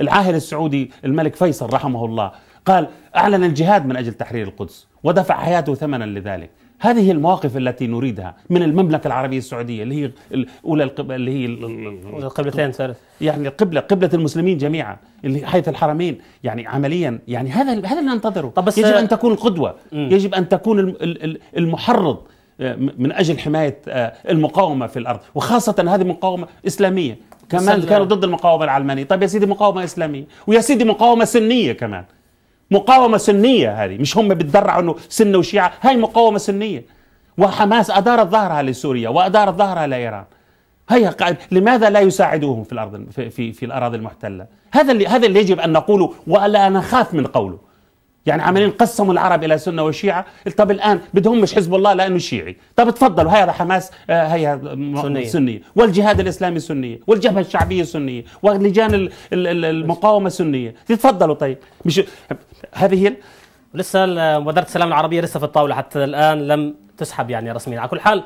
العاهل السعودي الملك فيصل رحمه الله قال أعلن الجهاد من أجل تحرير القدس ودفع حياته ثمنا لذلك. هذه المواقف التي نريدها من المملكة العربية السعودية اللي هي الاولى القب- اللي هي ال- ال-
القبلتين ثالث.
يعني القبله قبلة المسلمين جميعا اللي حيث الحرمين يعني عمليا يعني هذا هذا اللي ننتظره.
طب بس-
يجب أن تكون القدوة.
مم.
يجب أن تكون الم- ال- ال- المحرض آه، من أجل حماية آه، المقاومة في الأرض وخاصة هذه مقاومة إسلامية. كمان كانوا ضد المقاومة العلمانية. طيب يا سيدي مقاومة إسلامية. ويا سيدي مقاومة سنية كمان. مقاومة سنية هذه. مش هم بتدرعوا إنه سنة وشيعة. هاي مقاومة سنية. وحماس ادارت ظهرها لسوريا وادارت ظهرها لايران هي قاعد لماذا لا يساعدوهم في الأرض في في, في الأراضي المحتلة؟ هذا اللي هذا اللي يجب أن نقوله ولا نخاف من قوله. يعني عمالين قسموا العرب إلى سنة وشيعة. طب الآن بدهم مش حزب الله لأنه شيعي. طب تفضلوا هذا حماس آه، هي
سنية.
سنية. والجهاد الإسلامي سنية والجبهة الشعبية سنية ولجان ال- ال- ال- المقاومة سنية. تفضلوا طيب. مش هذه هي
لسه مبادره السلام العربية لسه في الطاولة. حتى الآن لم تسحب يعني رسميا. على كل حال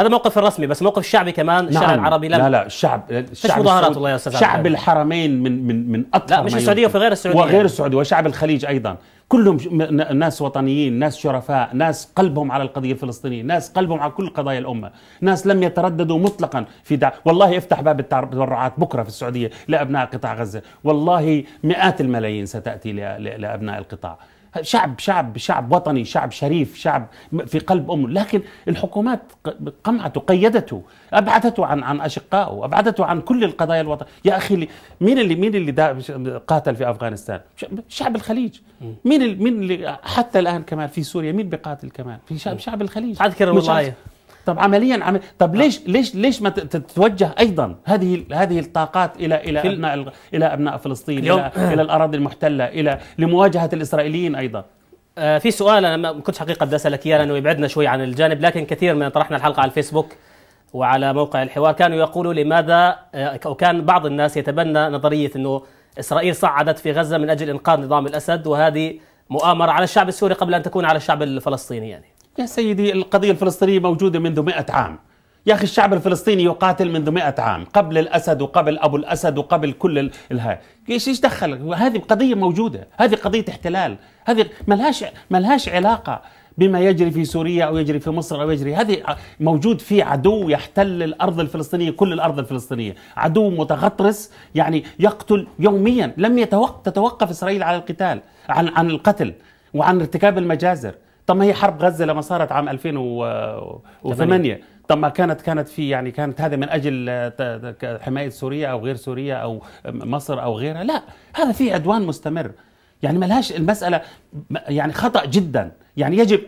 هذا موقف الرسمي بس موقف الشعبي كمان. الشارع العربي لم
لا لا الشعب الشعب
مظاهرات والله يا أستاذ
شعب الحرمين من من من اطهر
لا مش
السعودية.
وفي غير السعودية.
وغير السعودية وشعب الخليج أيضا. كلهم ناس وطنيين ناس شرفاء ناس قلبهم على القضية الفلسطينية ناس قلبهم على كل قضايا الأمة ناس لم يترددوا مطلقا في دع... والله افتح باب التبرعات بكرة في السعودية لأبناء قطاع غزة. والله مئات الملايين ستأتي ل... ل... لأبناء القطاع. شعب شعب شعب وطني شعب شريف شعب في قلب أمه. لكن الحكومات قمعته قيدته أبعدته عن عن أشقائه أبعدته عن كل القضايا الوطنيه يا أخي اللي- مين اللي مين اللي دا قاتل في أفغانستان؟ ش- شعب الخليج. مين اللي مين اللي حتى الآن كمان في سوريا مين بيقاتل كمان؟ في شعب شعب الخليج.
والله
عارف. طب عمليا عمل طب ليش ليش ليش ما تتوجه أيضا هذه هذه الطاقات
إلى
إلى أبناء إلى أبناء فلسطين
اليوم-
إلى إلى الأراضي المحتلة إلى لمواجهة الإسرائيليين أيضا؟
آه، في سؤال أنا ما كنتش حقيقة بدي أسألك إياه لأنه يبعدنا شوي عن الجانب لكن كثير من طرحنا الحلقة على الفيسبوك وعلى موقع الحوار كانوا يقولوا لماذا آه، أو كان بعض الناس يتبنى نظرية إنه إسرائيل صعدت في غزة من أجل إنقاذ نظام الأسد وهذه مؤامرة على الشعب السوري قبل أن تكون على الشعب الفلسطيني يعني.
يا سيدي القضية الفلسطينية موجودة منذ مئة عام. يا أخي الشعب الفلسطيني يقاتل منذ مئة عام قبل الأسد وقبل أبو الأسد وقبل كل ال- الهاي. إيش إيش دخل؟ هذه قضية موجودة هذه قضية احتلال. هذه ملهاش ملهاش علاقة بما يجري في سوريا أو يجري في مصر أو يجري. هذه موجود في عدو يحتل الأرض الفلسطينية كل الأرض الفلسطينية. عدو متغطرس يعني يقتل يوميا لم يتوقف تتوقف إسرائيل على القتال عن عن القتل وعن ارتكاب المجازر. طب ما هي حرب غزة لما صارت عام 2008 طب ما كانت كانت في يعني كانت هذا من أجل آه، حماية سوريا أو غير سوريا أو مصر أو غيرها. لا هذا في عدوان مستمر. يعني ملهاش المسألة يعني خطأ جدا. يعني يجب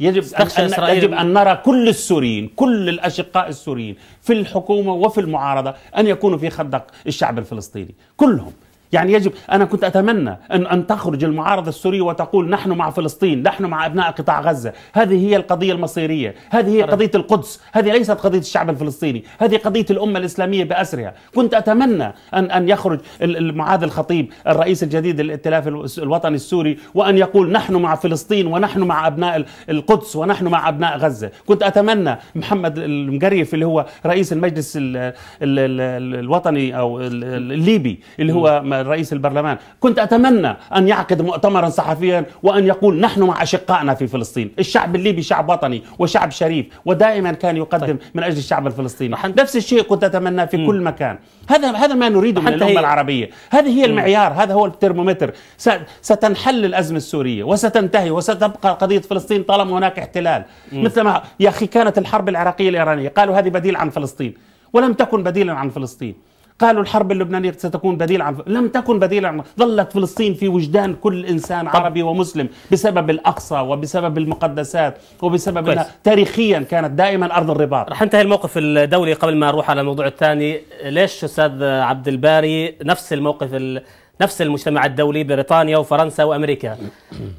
يجب أن
إسرائيل-
يجب أن نرى كل السوريين كل الأشقاء السوريين في الحكومة وفي المعارضة أن يكونوا في خندق الشعب الفلسطيني. كلهم. يعني يجب أنا كنت أتمنى أن أن تخرج المعارضة السورية وتقول نحن مع فلسطين، نحن مع أبناء قطاع غزة، هذه هي القضية المصيرية، هذه هي قضية القدس، هذه ليست قضية الشعب الفلسطيني، هذه قضية الأمة الإسلامية بأسرها، كنت أتمنى أن أن يخرج معاذ الخطيب الرئيس الجديد للائتلاف الوطني السوري وأن يقول نحن مع فلسطين ونحن مع أبناء ال- القدس ونحن مع أبناء غزة، كنت أتمنى محمد المقريف اللي هو رئيس المجلس ال ال ال الوطني أو ال- ال- الليبي اللي هو رئيس البرلمان. كنت أتمنى أن يعقد مؤتمرا صحفيا وأن يقول نحن مع أشقائنا في فلسطين. الشعب الليبي شعب وطني وشعب شريف ودائما كان يقدم طيب. من أجل الشعب الفلسطيني.
رح-
نفس الشيء كنت أتمنى في
مم.
كل مكان. هذا هذا ما نريده من الأمة
هي-
العربية. هذه هي المعيار هذا هو الترمومتر. س- ستنحل الأزمة السورية وستنتهي وستبقى قضية فلسطين طالما هناك احتلال. مثل ما يا أخي كانت الحرب العراقية الإيرانية. قالوا هذه بديل عن فلسطين. ولم تكن بديلا عن فلسطين. قالوا الحرب اللبنانية ستكون بديل عن لم تكن بديلا عن ظلت فلسطين في وجدان كل إنسان عربي ومسلم بسبب الأقصى وبسبب المقدسات وبسبب. أنها تاريخيا كانت دائما أرض الرباط.
رح انتهي الموقف الدولي قبل ما أروح على الموضوع الثاني. ليش أستاذ عبد الباري نفس الموقف ال... نفس المجتمع الدولي بريطانيا وفرنسا وأمريكا؟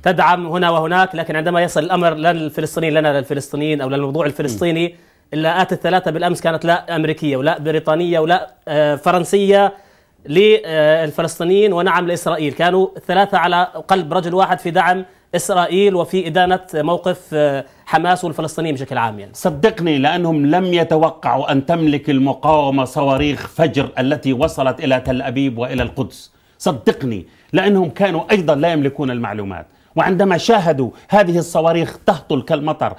تدعم هنا وهناك لكن عندما يصل الأمر لا للفلسطينيين لنا للفلسطينيين أو للموضوع الفلسطيني اللاءات الثلاثة بالأمس كانت لا أمريكية ولا بريطانية ولا آه، فرنسية للفلسطينيين ونعم لإسرائيل. كانوا الثلاثه على قلب رجل واحد في دعم إسرائيل وفي إدانة موقف آه، حماس والفلسطينيين بشكل عام يعني.
صدقني لأنهم لم يتوقعوا أن تملك المقاومة صواريخ فجر التي وصلت إلى تل أبيب وإلى القدس. صدقني لأنهم كانوا أيضا لا يملكون المعلومات. وعندما شاهدوا هذه الصواريخ تهطل كالمطر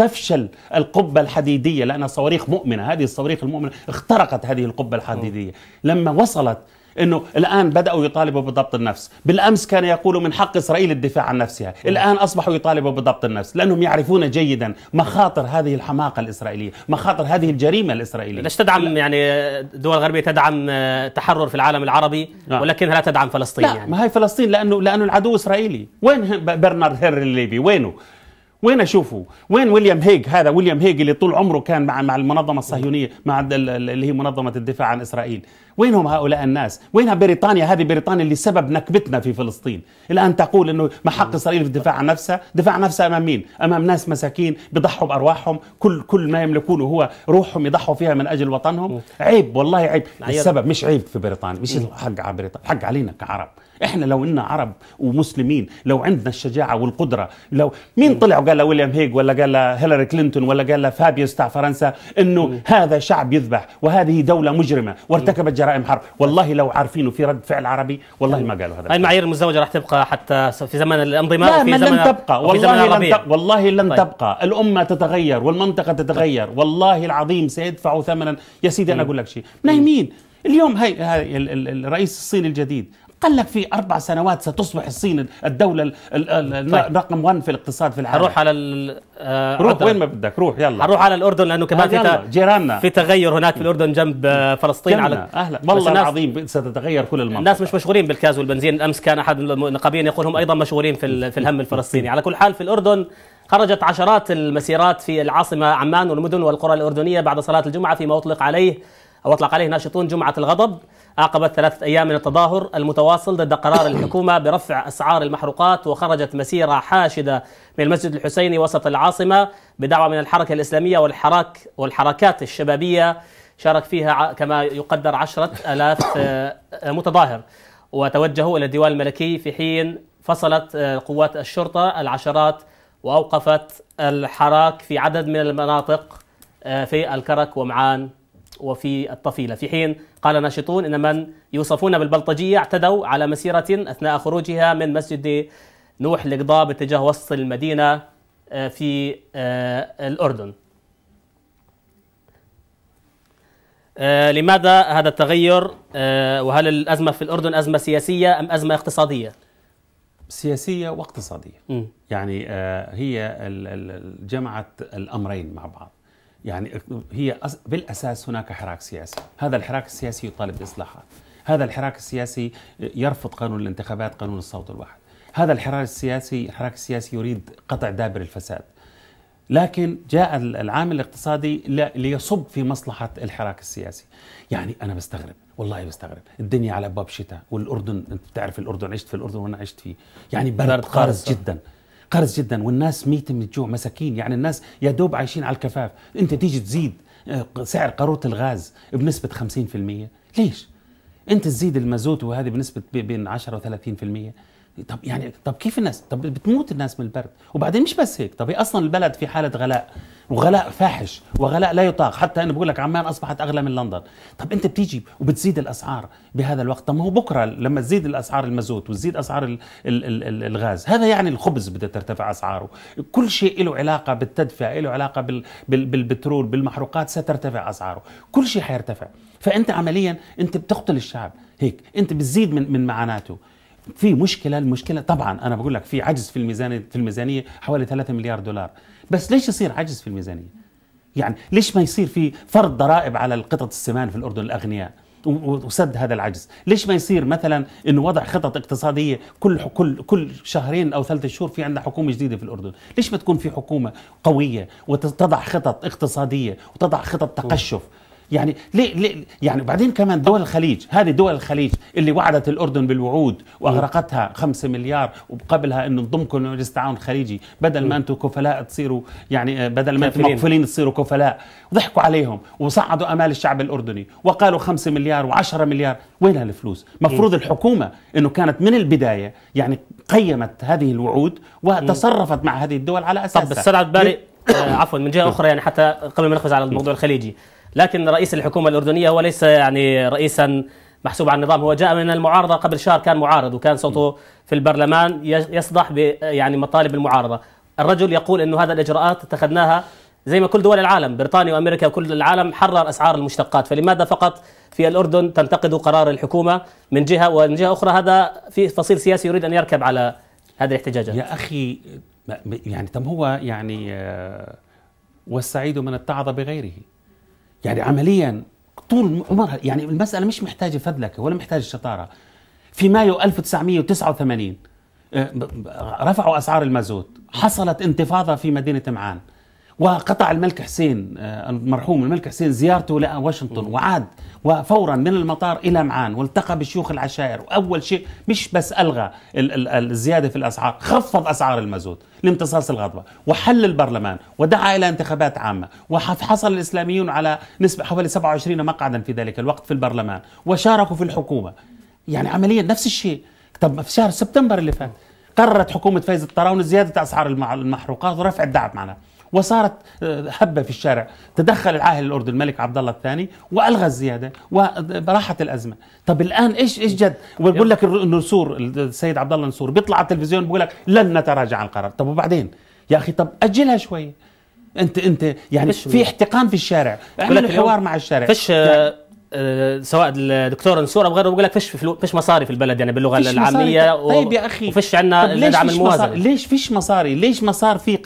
وتفشل القبة الحديدية لأنها صواريخ مؤمنة هذه الصواريخ المؤمنة اخترقت هذه القبة الحديدية لما وصلت إنه الآن بدأوا يطالبوا بضبط النفس، بالأمس كان يقولوا من حق إسرائيل الدفاع عن نفسها، الآن أصبحوا يطالبوا بضبط النفس لأنهم يعرفون جيدا مخاطر هذه الحماقة الإسرائيلية، مخاطر هذه الجريمة الإسرائيلية.
ليش تدعم يعني الدول الغربيه تدعم آه، تحرر في العالم العربي
نعم.
ولكنها لا تدعم فلسطين
لا
يعني
ما هي فلسطين لأنه لأنه العدو إسرائيلي، وين برنارد هير الليبي؟ وينه؟ وين أشوفه؟ وين ويليام هيج هذا ويليام هيج اللي طول عمره كان مع مع المنظمة الصهيونية مع ال- ال- اللي هي منظمة الدفاع عن إسرائيل، وينهم هؤلاء الناس؟ وينها بريطانيا هذه بريطانيا اللي سبب نكبتنا في فلسطين، الآن تقول إنه ما حق إسرائيل في الدفاع عن نفسها، دفاع عن نفسها أمام مين؟ أمام ناس مساكين بيضحوا بأرواحهم، كل كل ما يملكونه هو روحهم يضحوا فيها من أجل وطنهم، عيب والله عيب،. السبب مش عيب في بريطانيا، مش الحق على بريطانيا، الحق علينا كعرب. إحنا لو إنا عرب ومسلمين لو عندنا الشجاعة والقدرة لو مين طلع وقال لويليام هيج ولا قال هيلاري كلينتون ولا قال لفابيوس تاع فرنسا إنه هذا شعب يذبح وهذه دولة مجرمة وارتكبت جرائم حرب. والله لو عارفينه في رد فعل عربي والله ما قالوا هذا
المعايير المزدوجه راح تبقى حتى في زمن الانضمام
لا
وفي زمن
لن تبقى. والله لن تبقى والله لن
طيب.
تبقى. الأمة تتغير والمنطقة تتغير. والله العظيم سيدفعوا ثمنا. يا سيدي أنا أقول لك شيء. نايمين اليوم هاي, هاي ال- ال- الرئيس الصيني الجديد قال لك في أربع سنوات ستصبح الصين الدولة ال- ال- ال-
طيب.
رقم 1 في الاقتصاد في العالم.
حنروح على ال- آه،
روح. وين ما بدك روح يلا.
حنروح على الأردن لأنه كمان في
جيراننا.
في تغير هناك في الأردن جنب آه، فلسطين
جنة.
على
أهلا والله العظيم ستتغير كل المنطقة
الناس مش مشغولين بالكاز والبنزين. أمس كان أحد النقابيين يقول هم أيضا مشغولين في ال- في الهم الفلسطيني. على كل حال في الأردن خرجت عشرات المسيرات في العاصمة عمان والمدن والقرى الأردنية بعد صلاة الجمعة فيما أطلق عليه أو أطلق عليه ناشطون جمعة الغضب. عقبت ثلاثة أيام من التظاهر المتواصل ضد قرار الحكومة برفع أسعار المحروقات وخرجت مسيرة حاشدة من المسجد الحسيني وسط العاصمة بدعوة من الحركة الإسلامية والحراك والحركات الشبابية. شارك فيها كما يقدر عشرة ألاف آه، آه، متظاهر. وتوجهوا إلى الديوان الملكي في حين فصلت آه، قوات الشرطة العشرات وأوقفت الحراك في عدد من المناطق في الكرك ومعان وفي الطفيلة. في حين قال ناشطون إن من يوصفون بالبلطجية اعتدوا على مسيرة أثناء خروجها من مسجد نوح الإقضاء باتجاه وسط المدينة آه، في آه، الأردن. آه، لماذا هذا التغير؟ وهل الأزمة في الأردن أزمة سياسية أم أزمة اقتصادية؟
سياسية واقتصادية.
م.
يعني هي جمعت الأمرين مع بعض. يعني هي بالأساس هناك حراك سياسي. هذا الحراك السياسي يطالب باصلاحات هذا الحراك السياسي يرفض قانون الانتخابات قانون الصوت الواحد. هذا الحراك السياسي الحراك السياسي يريد قطع دابر الفساد. لكن جاء العامل الاقتصادي ليصب في مصلحة الحراك السياسي. يعني أنا بستغرب والله بستغرب. الدنيا على أبواب شتاء والأردن أنت بتعرف الأردن عشت في الأردن وأنا عشت فيه. يعني برد قارس. جدا. قارس جدا والناس ميتة من الجوع مساكين. يعني الناس يا دوب عايشين على الكفاف. أنت تيجي تزيد آه، سعر قارورة الغاز بنسبة 50% ليش؟ أنت تزيد المازوت وهذه بنسبة ب- بين 10 و 30% طب يعني طب كيف الناس؟ طب بتموت الناس من البرد. وبعدين مش بس هيك. طب هي أصلا البلد في حالة غلاء وغلاء فاحش وغلاء لا يطاق. حتى أنا بقول لك عمان أصبحت أغلى من لندن. طب أنت بتيجي وبتزيد الأسعار بهذا الوقت. طب ما هو بكرة لما تزيد الأسعار المازوت وتزيد أسعار ال ال ال ال الغاز هذا يعني الخبز بده ترتفع أسعاره. كل شيء له علاقة بالتدفئة له علاقة بال بال بالبترول بالمحروقات سترتفع أسعاره. كل شيء حيرتفع. فأنت عمليا أنت بتقتل الشعب. هيك. أنت بتزيد من من معاناته. في مشكلة المشكلة طبعا أنا بقول لك في عجز في الميزانيه في الميزانية حوالي 3 مليار دولار. بس ليش يصير عجز في الميزانية؟ يعني ليش ما يصير في فرض ضرائب على القطط السمان في الأردن الأغنياء وسد هذا العجز؟ ليش ما يصير مثلا انه وضع خطط اقتصادية كل كل كل شهرين أو ثلاثة شهور في عندنا حكومة جديدة في الأردن؟ ليش ما تكون في حكومة قوية وتضع خطط اقتصادية وتضع خطط تقشف؟ يعني ليه ليه يعني بعدين كمان دول الخليج هذه دول الخليج اللي وعدت الأردن بالوعود وأغرقتها 5 مليار وقبلها إنه نضمكم لمجلس التعاون الخليجي بدل ما أنتم كفلاء تصيروا يعني آه، بدل ما
أنتم.
مقفولين تصيروا كفلاء. وضحكوا عليهم وصعدوا آمال الشعب الأردني وقالوا 5 مليار و10 مليار. وين هالفلوس مفروض الحكومة إنه كانت من البداية يعني قيمت هذه الوعود وتصرفت مع هذه الدول على أساسها.
طب أستاذ عبد الباري عفوا من جهة أخرى يعني حتى قبل ما نخرج على الموضوع الخليجي. لكن رئيس الحكومة الأردنية هو ليس يعني رئيسا محسوب على النظام. هو جاء من المعارضة قبل شهر كان معارض وكان صوته في البرلمان يصدح يعني مطالب المعارضة. الرجل يقول إنه هذا الإجراءات اتخذناها زي ما كل دول العالم بريطانيا وأمريكا وكل العالم حرر أسعار المشتقات. فلماذا فقط في الأردن تنتقد قرار الحكومة من جهة؟ ومن جهة أخرى هذا في فصيل سياسي يريد أن يركب على هذه الاحتجاجات.
يا أخي يعني طب هو يعني آه، والسعيد من اتعظ بغيره. يعني عمليا طول عمرها يعني المسألة مش محتاجة فذلكه ولا محتاجة شطارة. في مايو 1989 آه، رفعوا أسعار المازوت حصلت انتفاضة في مدينة معان. وقطع الملك حسين آه، المرحوم الملك حسين زيارته لواشنطن وعاد وفورا من المطار إلى معان والتقى بشيوخ العشائر. واول شيء مش بس ألغى ال- ال- الزيادة في الأسعار خفض أسعار المازوت لامتصاص الغضبه وحل البرلمان ودعا إلى انتخابات عامة وحصل الإسلاميون على نسبة حوالي 27 مقعدا في ذلك الوقت في البرلمان وشاركوا في الحكومة. يعني عمليا نفس الشيء. طب في شهر سبتمبر اللي فات قررت حكومة فايز الطراون زيادة أسعار المحروقات ورفع الدعم معنا. وصارت آه، هبه في الشارع. تدخل العاهل الاردني الملك عبد الله الثاني وألغى الزيادة وراحت الأزمة. طب الآن إيش إيش جد؟ وبقول لك النسور السيد عبد الله النسور بيطلع على التلفزيون بيقول لك لن نتراجع عن القرار. طب وبعدين؟ يا أخي طب أجلها شوي أنت أنت يعني في احتقان في الشارع.
اليوم
حوار مع الشارع.
فيش
يعني
آه، آه، سواء الدكتور نسور أو غيره بيقول لك فيش فلو فيش مصاري في البلد يعني
باللغة
العامية
مصاري. طيب يا أخي
وفيش عندنا
طب ليش
دعم
فيش
الموازنة
مصاري؟ ليش فيش مصاري؟ ليش ما صار في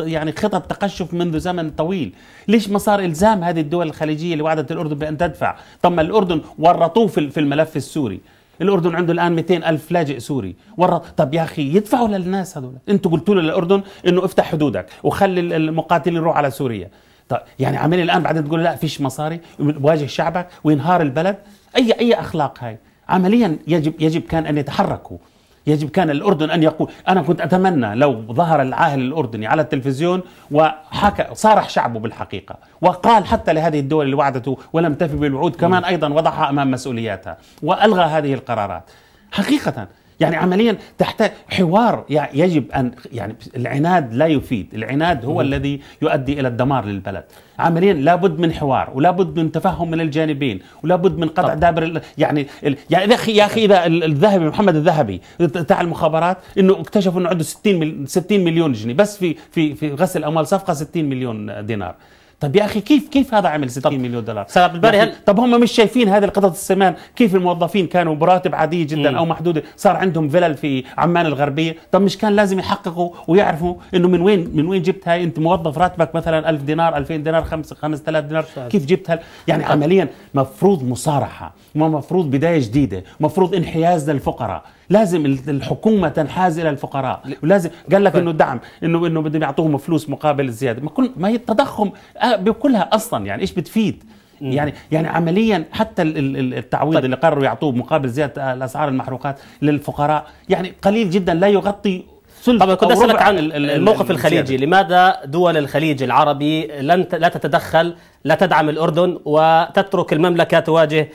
يعني خطط تقشف منذ زمن طويل؟ ليش ما صار إلزام هذه الدول الخليجية اللي وعدت الأردن بأن تدفع؟ طب ما الأردن ورطوه في الملف السوري. الأردن عنده الآن 200 ألف لاجئ سوري ورط طب يا أخي يدفعوا للناس هذول أنتوا قلتوا للأردن إنه افتح حدودك وخلي ال- المقاتلين يروحوا على سوريا طيب يعني عملي الآن بعدين تقول لا فيش مصاري واجه شعبك وينهار البلد. أي أي أخلاق هاي؟ عمليا يجب يجب كان أن يتحركوا. يجب كان الأردن أن يقول أنا كنت أتمنى لو ظهر العاهل الأردني على التلفزيون وحكى صارح شعبه بالحقيقة وقال حتى لهذه الدول اللي وعدته ولم تفي بالوعود كمان أيضا وضعها أمام مسؤولياتها وألغى هذه القرارات. حقيقة يعني عمليا تحتاج حوار يجب ان يعني العناد لا يفيد، العناد هو الذي يؤدي إلى الدمار للبلد، عمليا لابد من حوار ولابد من تفهم من الجانبين ولابد من قطع
طب.
دابر ال- يعني ال- يعني يا أخي يا أخي إذا ال- الذهبي محمد الذهبي تاع المخابرات إنه اكتشفوا إنه عنده 60 مل- 60 مليون جنيه بس في في في غسل أموال صفقة 60 مليون دينار. طب يا أخي كيف كيف هذا عمل 60 مليون دولار؟
عبد الباري هل-
طب هم مش شايفين هذه القطط السمان؟ كيف الموظفين كانوا براتب عاديه جدا
مم.
أو محدوده صار عندهم فلل في عمان الغربية. طب مش كان لازم يحققوا ويعرفوا إنه من وين من وين جبت هاي؟ أنت موظف راتبك مثلا 1000 دينار 2000 دينار 5 5000 دينار كيف جبت هال؟ يعني عمليا مفروض مصارحة ومفروض بداية جديدة مفروض انحياز للفقراء. لازم ال- الحكومة تنحاز إلى الفقراء. ولازم قال لك إنه دعم انه إنه بدهم يعطوهم فلوس مقابل الزياده ما كل ما هي التضخم آه، بكلها أصلا. يعني إيش بتفيد؟ يعني يعني عمليا حتى ال- ال- ال- التعويض
طيب.
اللي قرروا يعطوه مقابل زيادة الأسعار المحروقات للفقراء. يعني قليل جدا لا يغطي ثلث
طبعا كنت اسالك عن
ال- ال-
الموقف. الخليجي. لماذا دول الخليج العربي لن لا تتدخل لا تدعم الأردن وتترك المملكة تواجه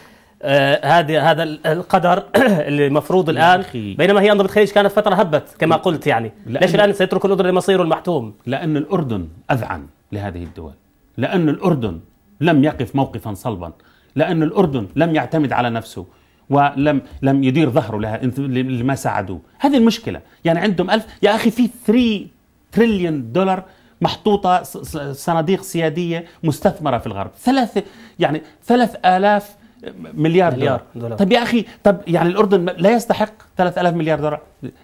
آه، هذا ال- القدر اللي المفروض
الآن.
بينما هي أنظمة الخليج كانت فترة هبت كما قلت يعني. ليش الآن سيترك الأردن لمصيره المحتوم؟
لأن الأردن أذعن لهذه الدول. لأن الأردن لم يقف موقفا صلبا. لأن الأردن لم يعتمد على نفسه ولم لم يدير ظهره لها لما ساعدوه. هذه المشكلة. يعني عندهم ألف يا أخي في 3 تريليون دولار محطوطة صناديق سيادية مستثمرة في الغرب. ثلاثة يعني ثلاث آلاف مليار,
مليار
دولار.
دولار.
طب يا أخي طب يعني الأردن لا يستحق 3000 مليار دولار.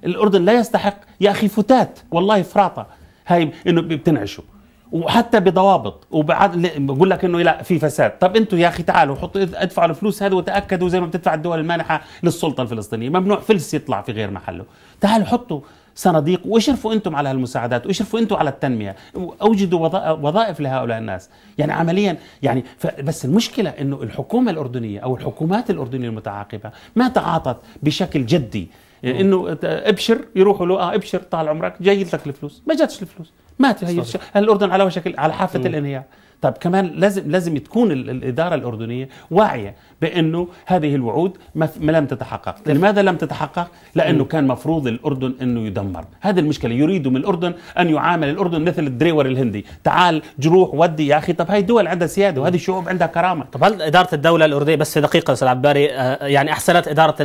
الأردن لا يستحق يا أخي فتات. والله فراطة. هاي إنه بتنعشوا. وحتى بضوابط. وبعد بقول لك إنه لا في فساد. طب أنتم يا أخي تعالوا حطوا ادفعوا الفلوس هذه وتأكدوا زي ما بتدفع الدول المانحة للسلطة الفلسطينية. ممنوع فلس يطلع في غير محله. تعالوا حطوا صناديق واشرفوا أنتم على هالمساعدات واشرفوا أنتم على التنمية. أوجدوا وظائف- لهؤلاء الناس. يعني عمليا يعني بس المشكلة إنه الحكومة الأردنية أو الحكومات الأردنية المتعاقبة ما تعاطت بشكل جدي. يعني إنه ابشر يروحوا له آه ابشر طال عمرك جاي لك الفلوس. ما جاتش الفلوس. مات هي الأردن على وشك على حافة الانهيار. طب كمان لازم لازم تكون ال- الإدارة الأردنية واعية بأنه هذه الوعود ما لم تتحقق، لماذا لم تتحقق؟ لأنه كان مفروض الأردن أنه يدمر، هذه المشكلة. يريدوا من الأردن أن يعامل الأردن مثل الدريور الهندي، تعال جروح ودي يا أخي. طب هاي دول عندها سيادة وهذه الشعوب عندها كرامة.
طب هل إدارة الدولة الأردنية بس دقيقة أستاذ عباري آه، يعني أحسنت إدارة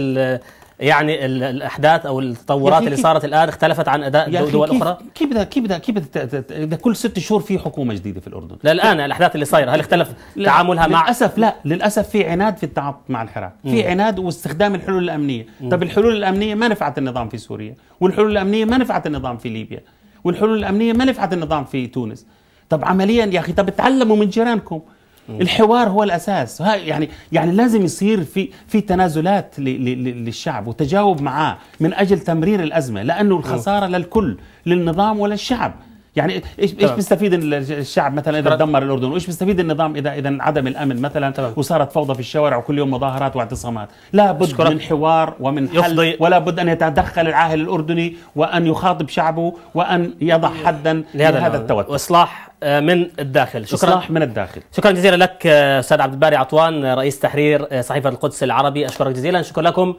يعني ال- الأحداث
أو
التطورات اللي صارت الآن اختلفت عن
أداء
دول
كيف
أخرى؟
كيف بدها كيف بدها كيف بدها كل ست شهور في حكومة جديدة في الأردن؟
لا الآن الأحداث اللي صايرة هل اختلف تعاملها مع
للأسف لا للأسف في عناد في التعاطي مع الحراك في عناد واستخدام الحلول الأمنية. طب الحلول الأمنية ما نفعت النظام في سوريا والحلول الأمنية ما نفعت النظام في ليبيا والحلول الأمنية ما نفعت النظام في تونس. طب عمليا يا أخي طب تعلموا من جيرانكم. الحوار هو الأساس. يعني يعني لازم يصير في في تنازلات للشعب وتجاوب معاه من أجل تمرير الأزمة لأنه الخسارة للكل للنظام وللشعب يعني إيش
إيش.
بيستفيد ال- الشعب مثلا إذا
شكراً.
دمر الأردن وإيش بيستفيد النظام اذا إذا عدم الأمن مثلا
تمام.
وصارت فوضى في الشوارع وكل يوم مظاهرات واعتصامات لا بد. من حوار ومن حل
يفضي-
ولا بد أن يتدخل العاهل الأردني وأن يخاطب شعبه وأن يضع حدا
لهذا.
التوتر
وإصلاح آه، من الداخل شكرا
إصلاح من الداخل
شكرا جزيلا لك آه، أستاذ عبد الباري عطوان آه، رئيس تحرير صحيفة القدس العربي أشكرك جزيلا شكرا لكم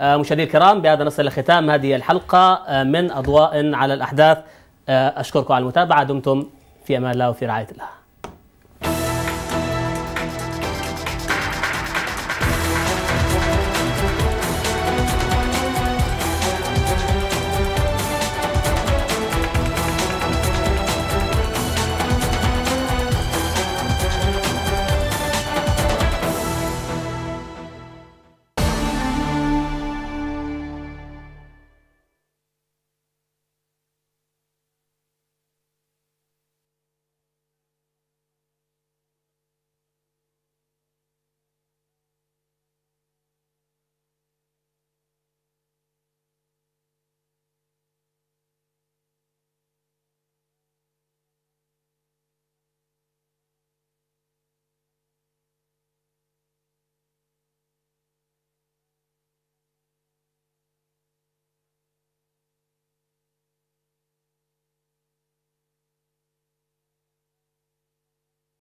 مشاهدينا الكرام بهذا نصل لختام هذه الحلقة من أضواء على الأحداث أشكركم على المتابعة دمتم في أمان الله وفي رعاية الله.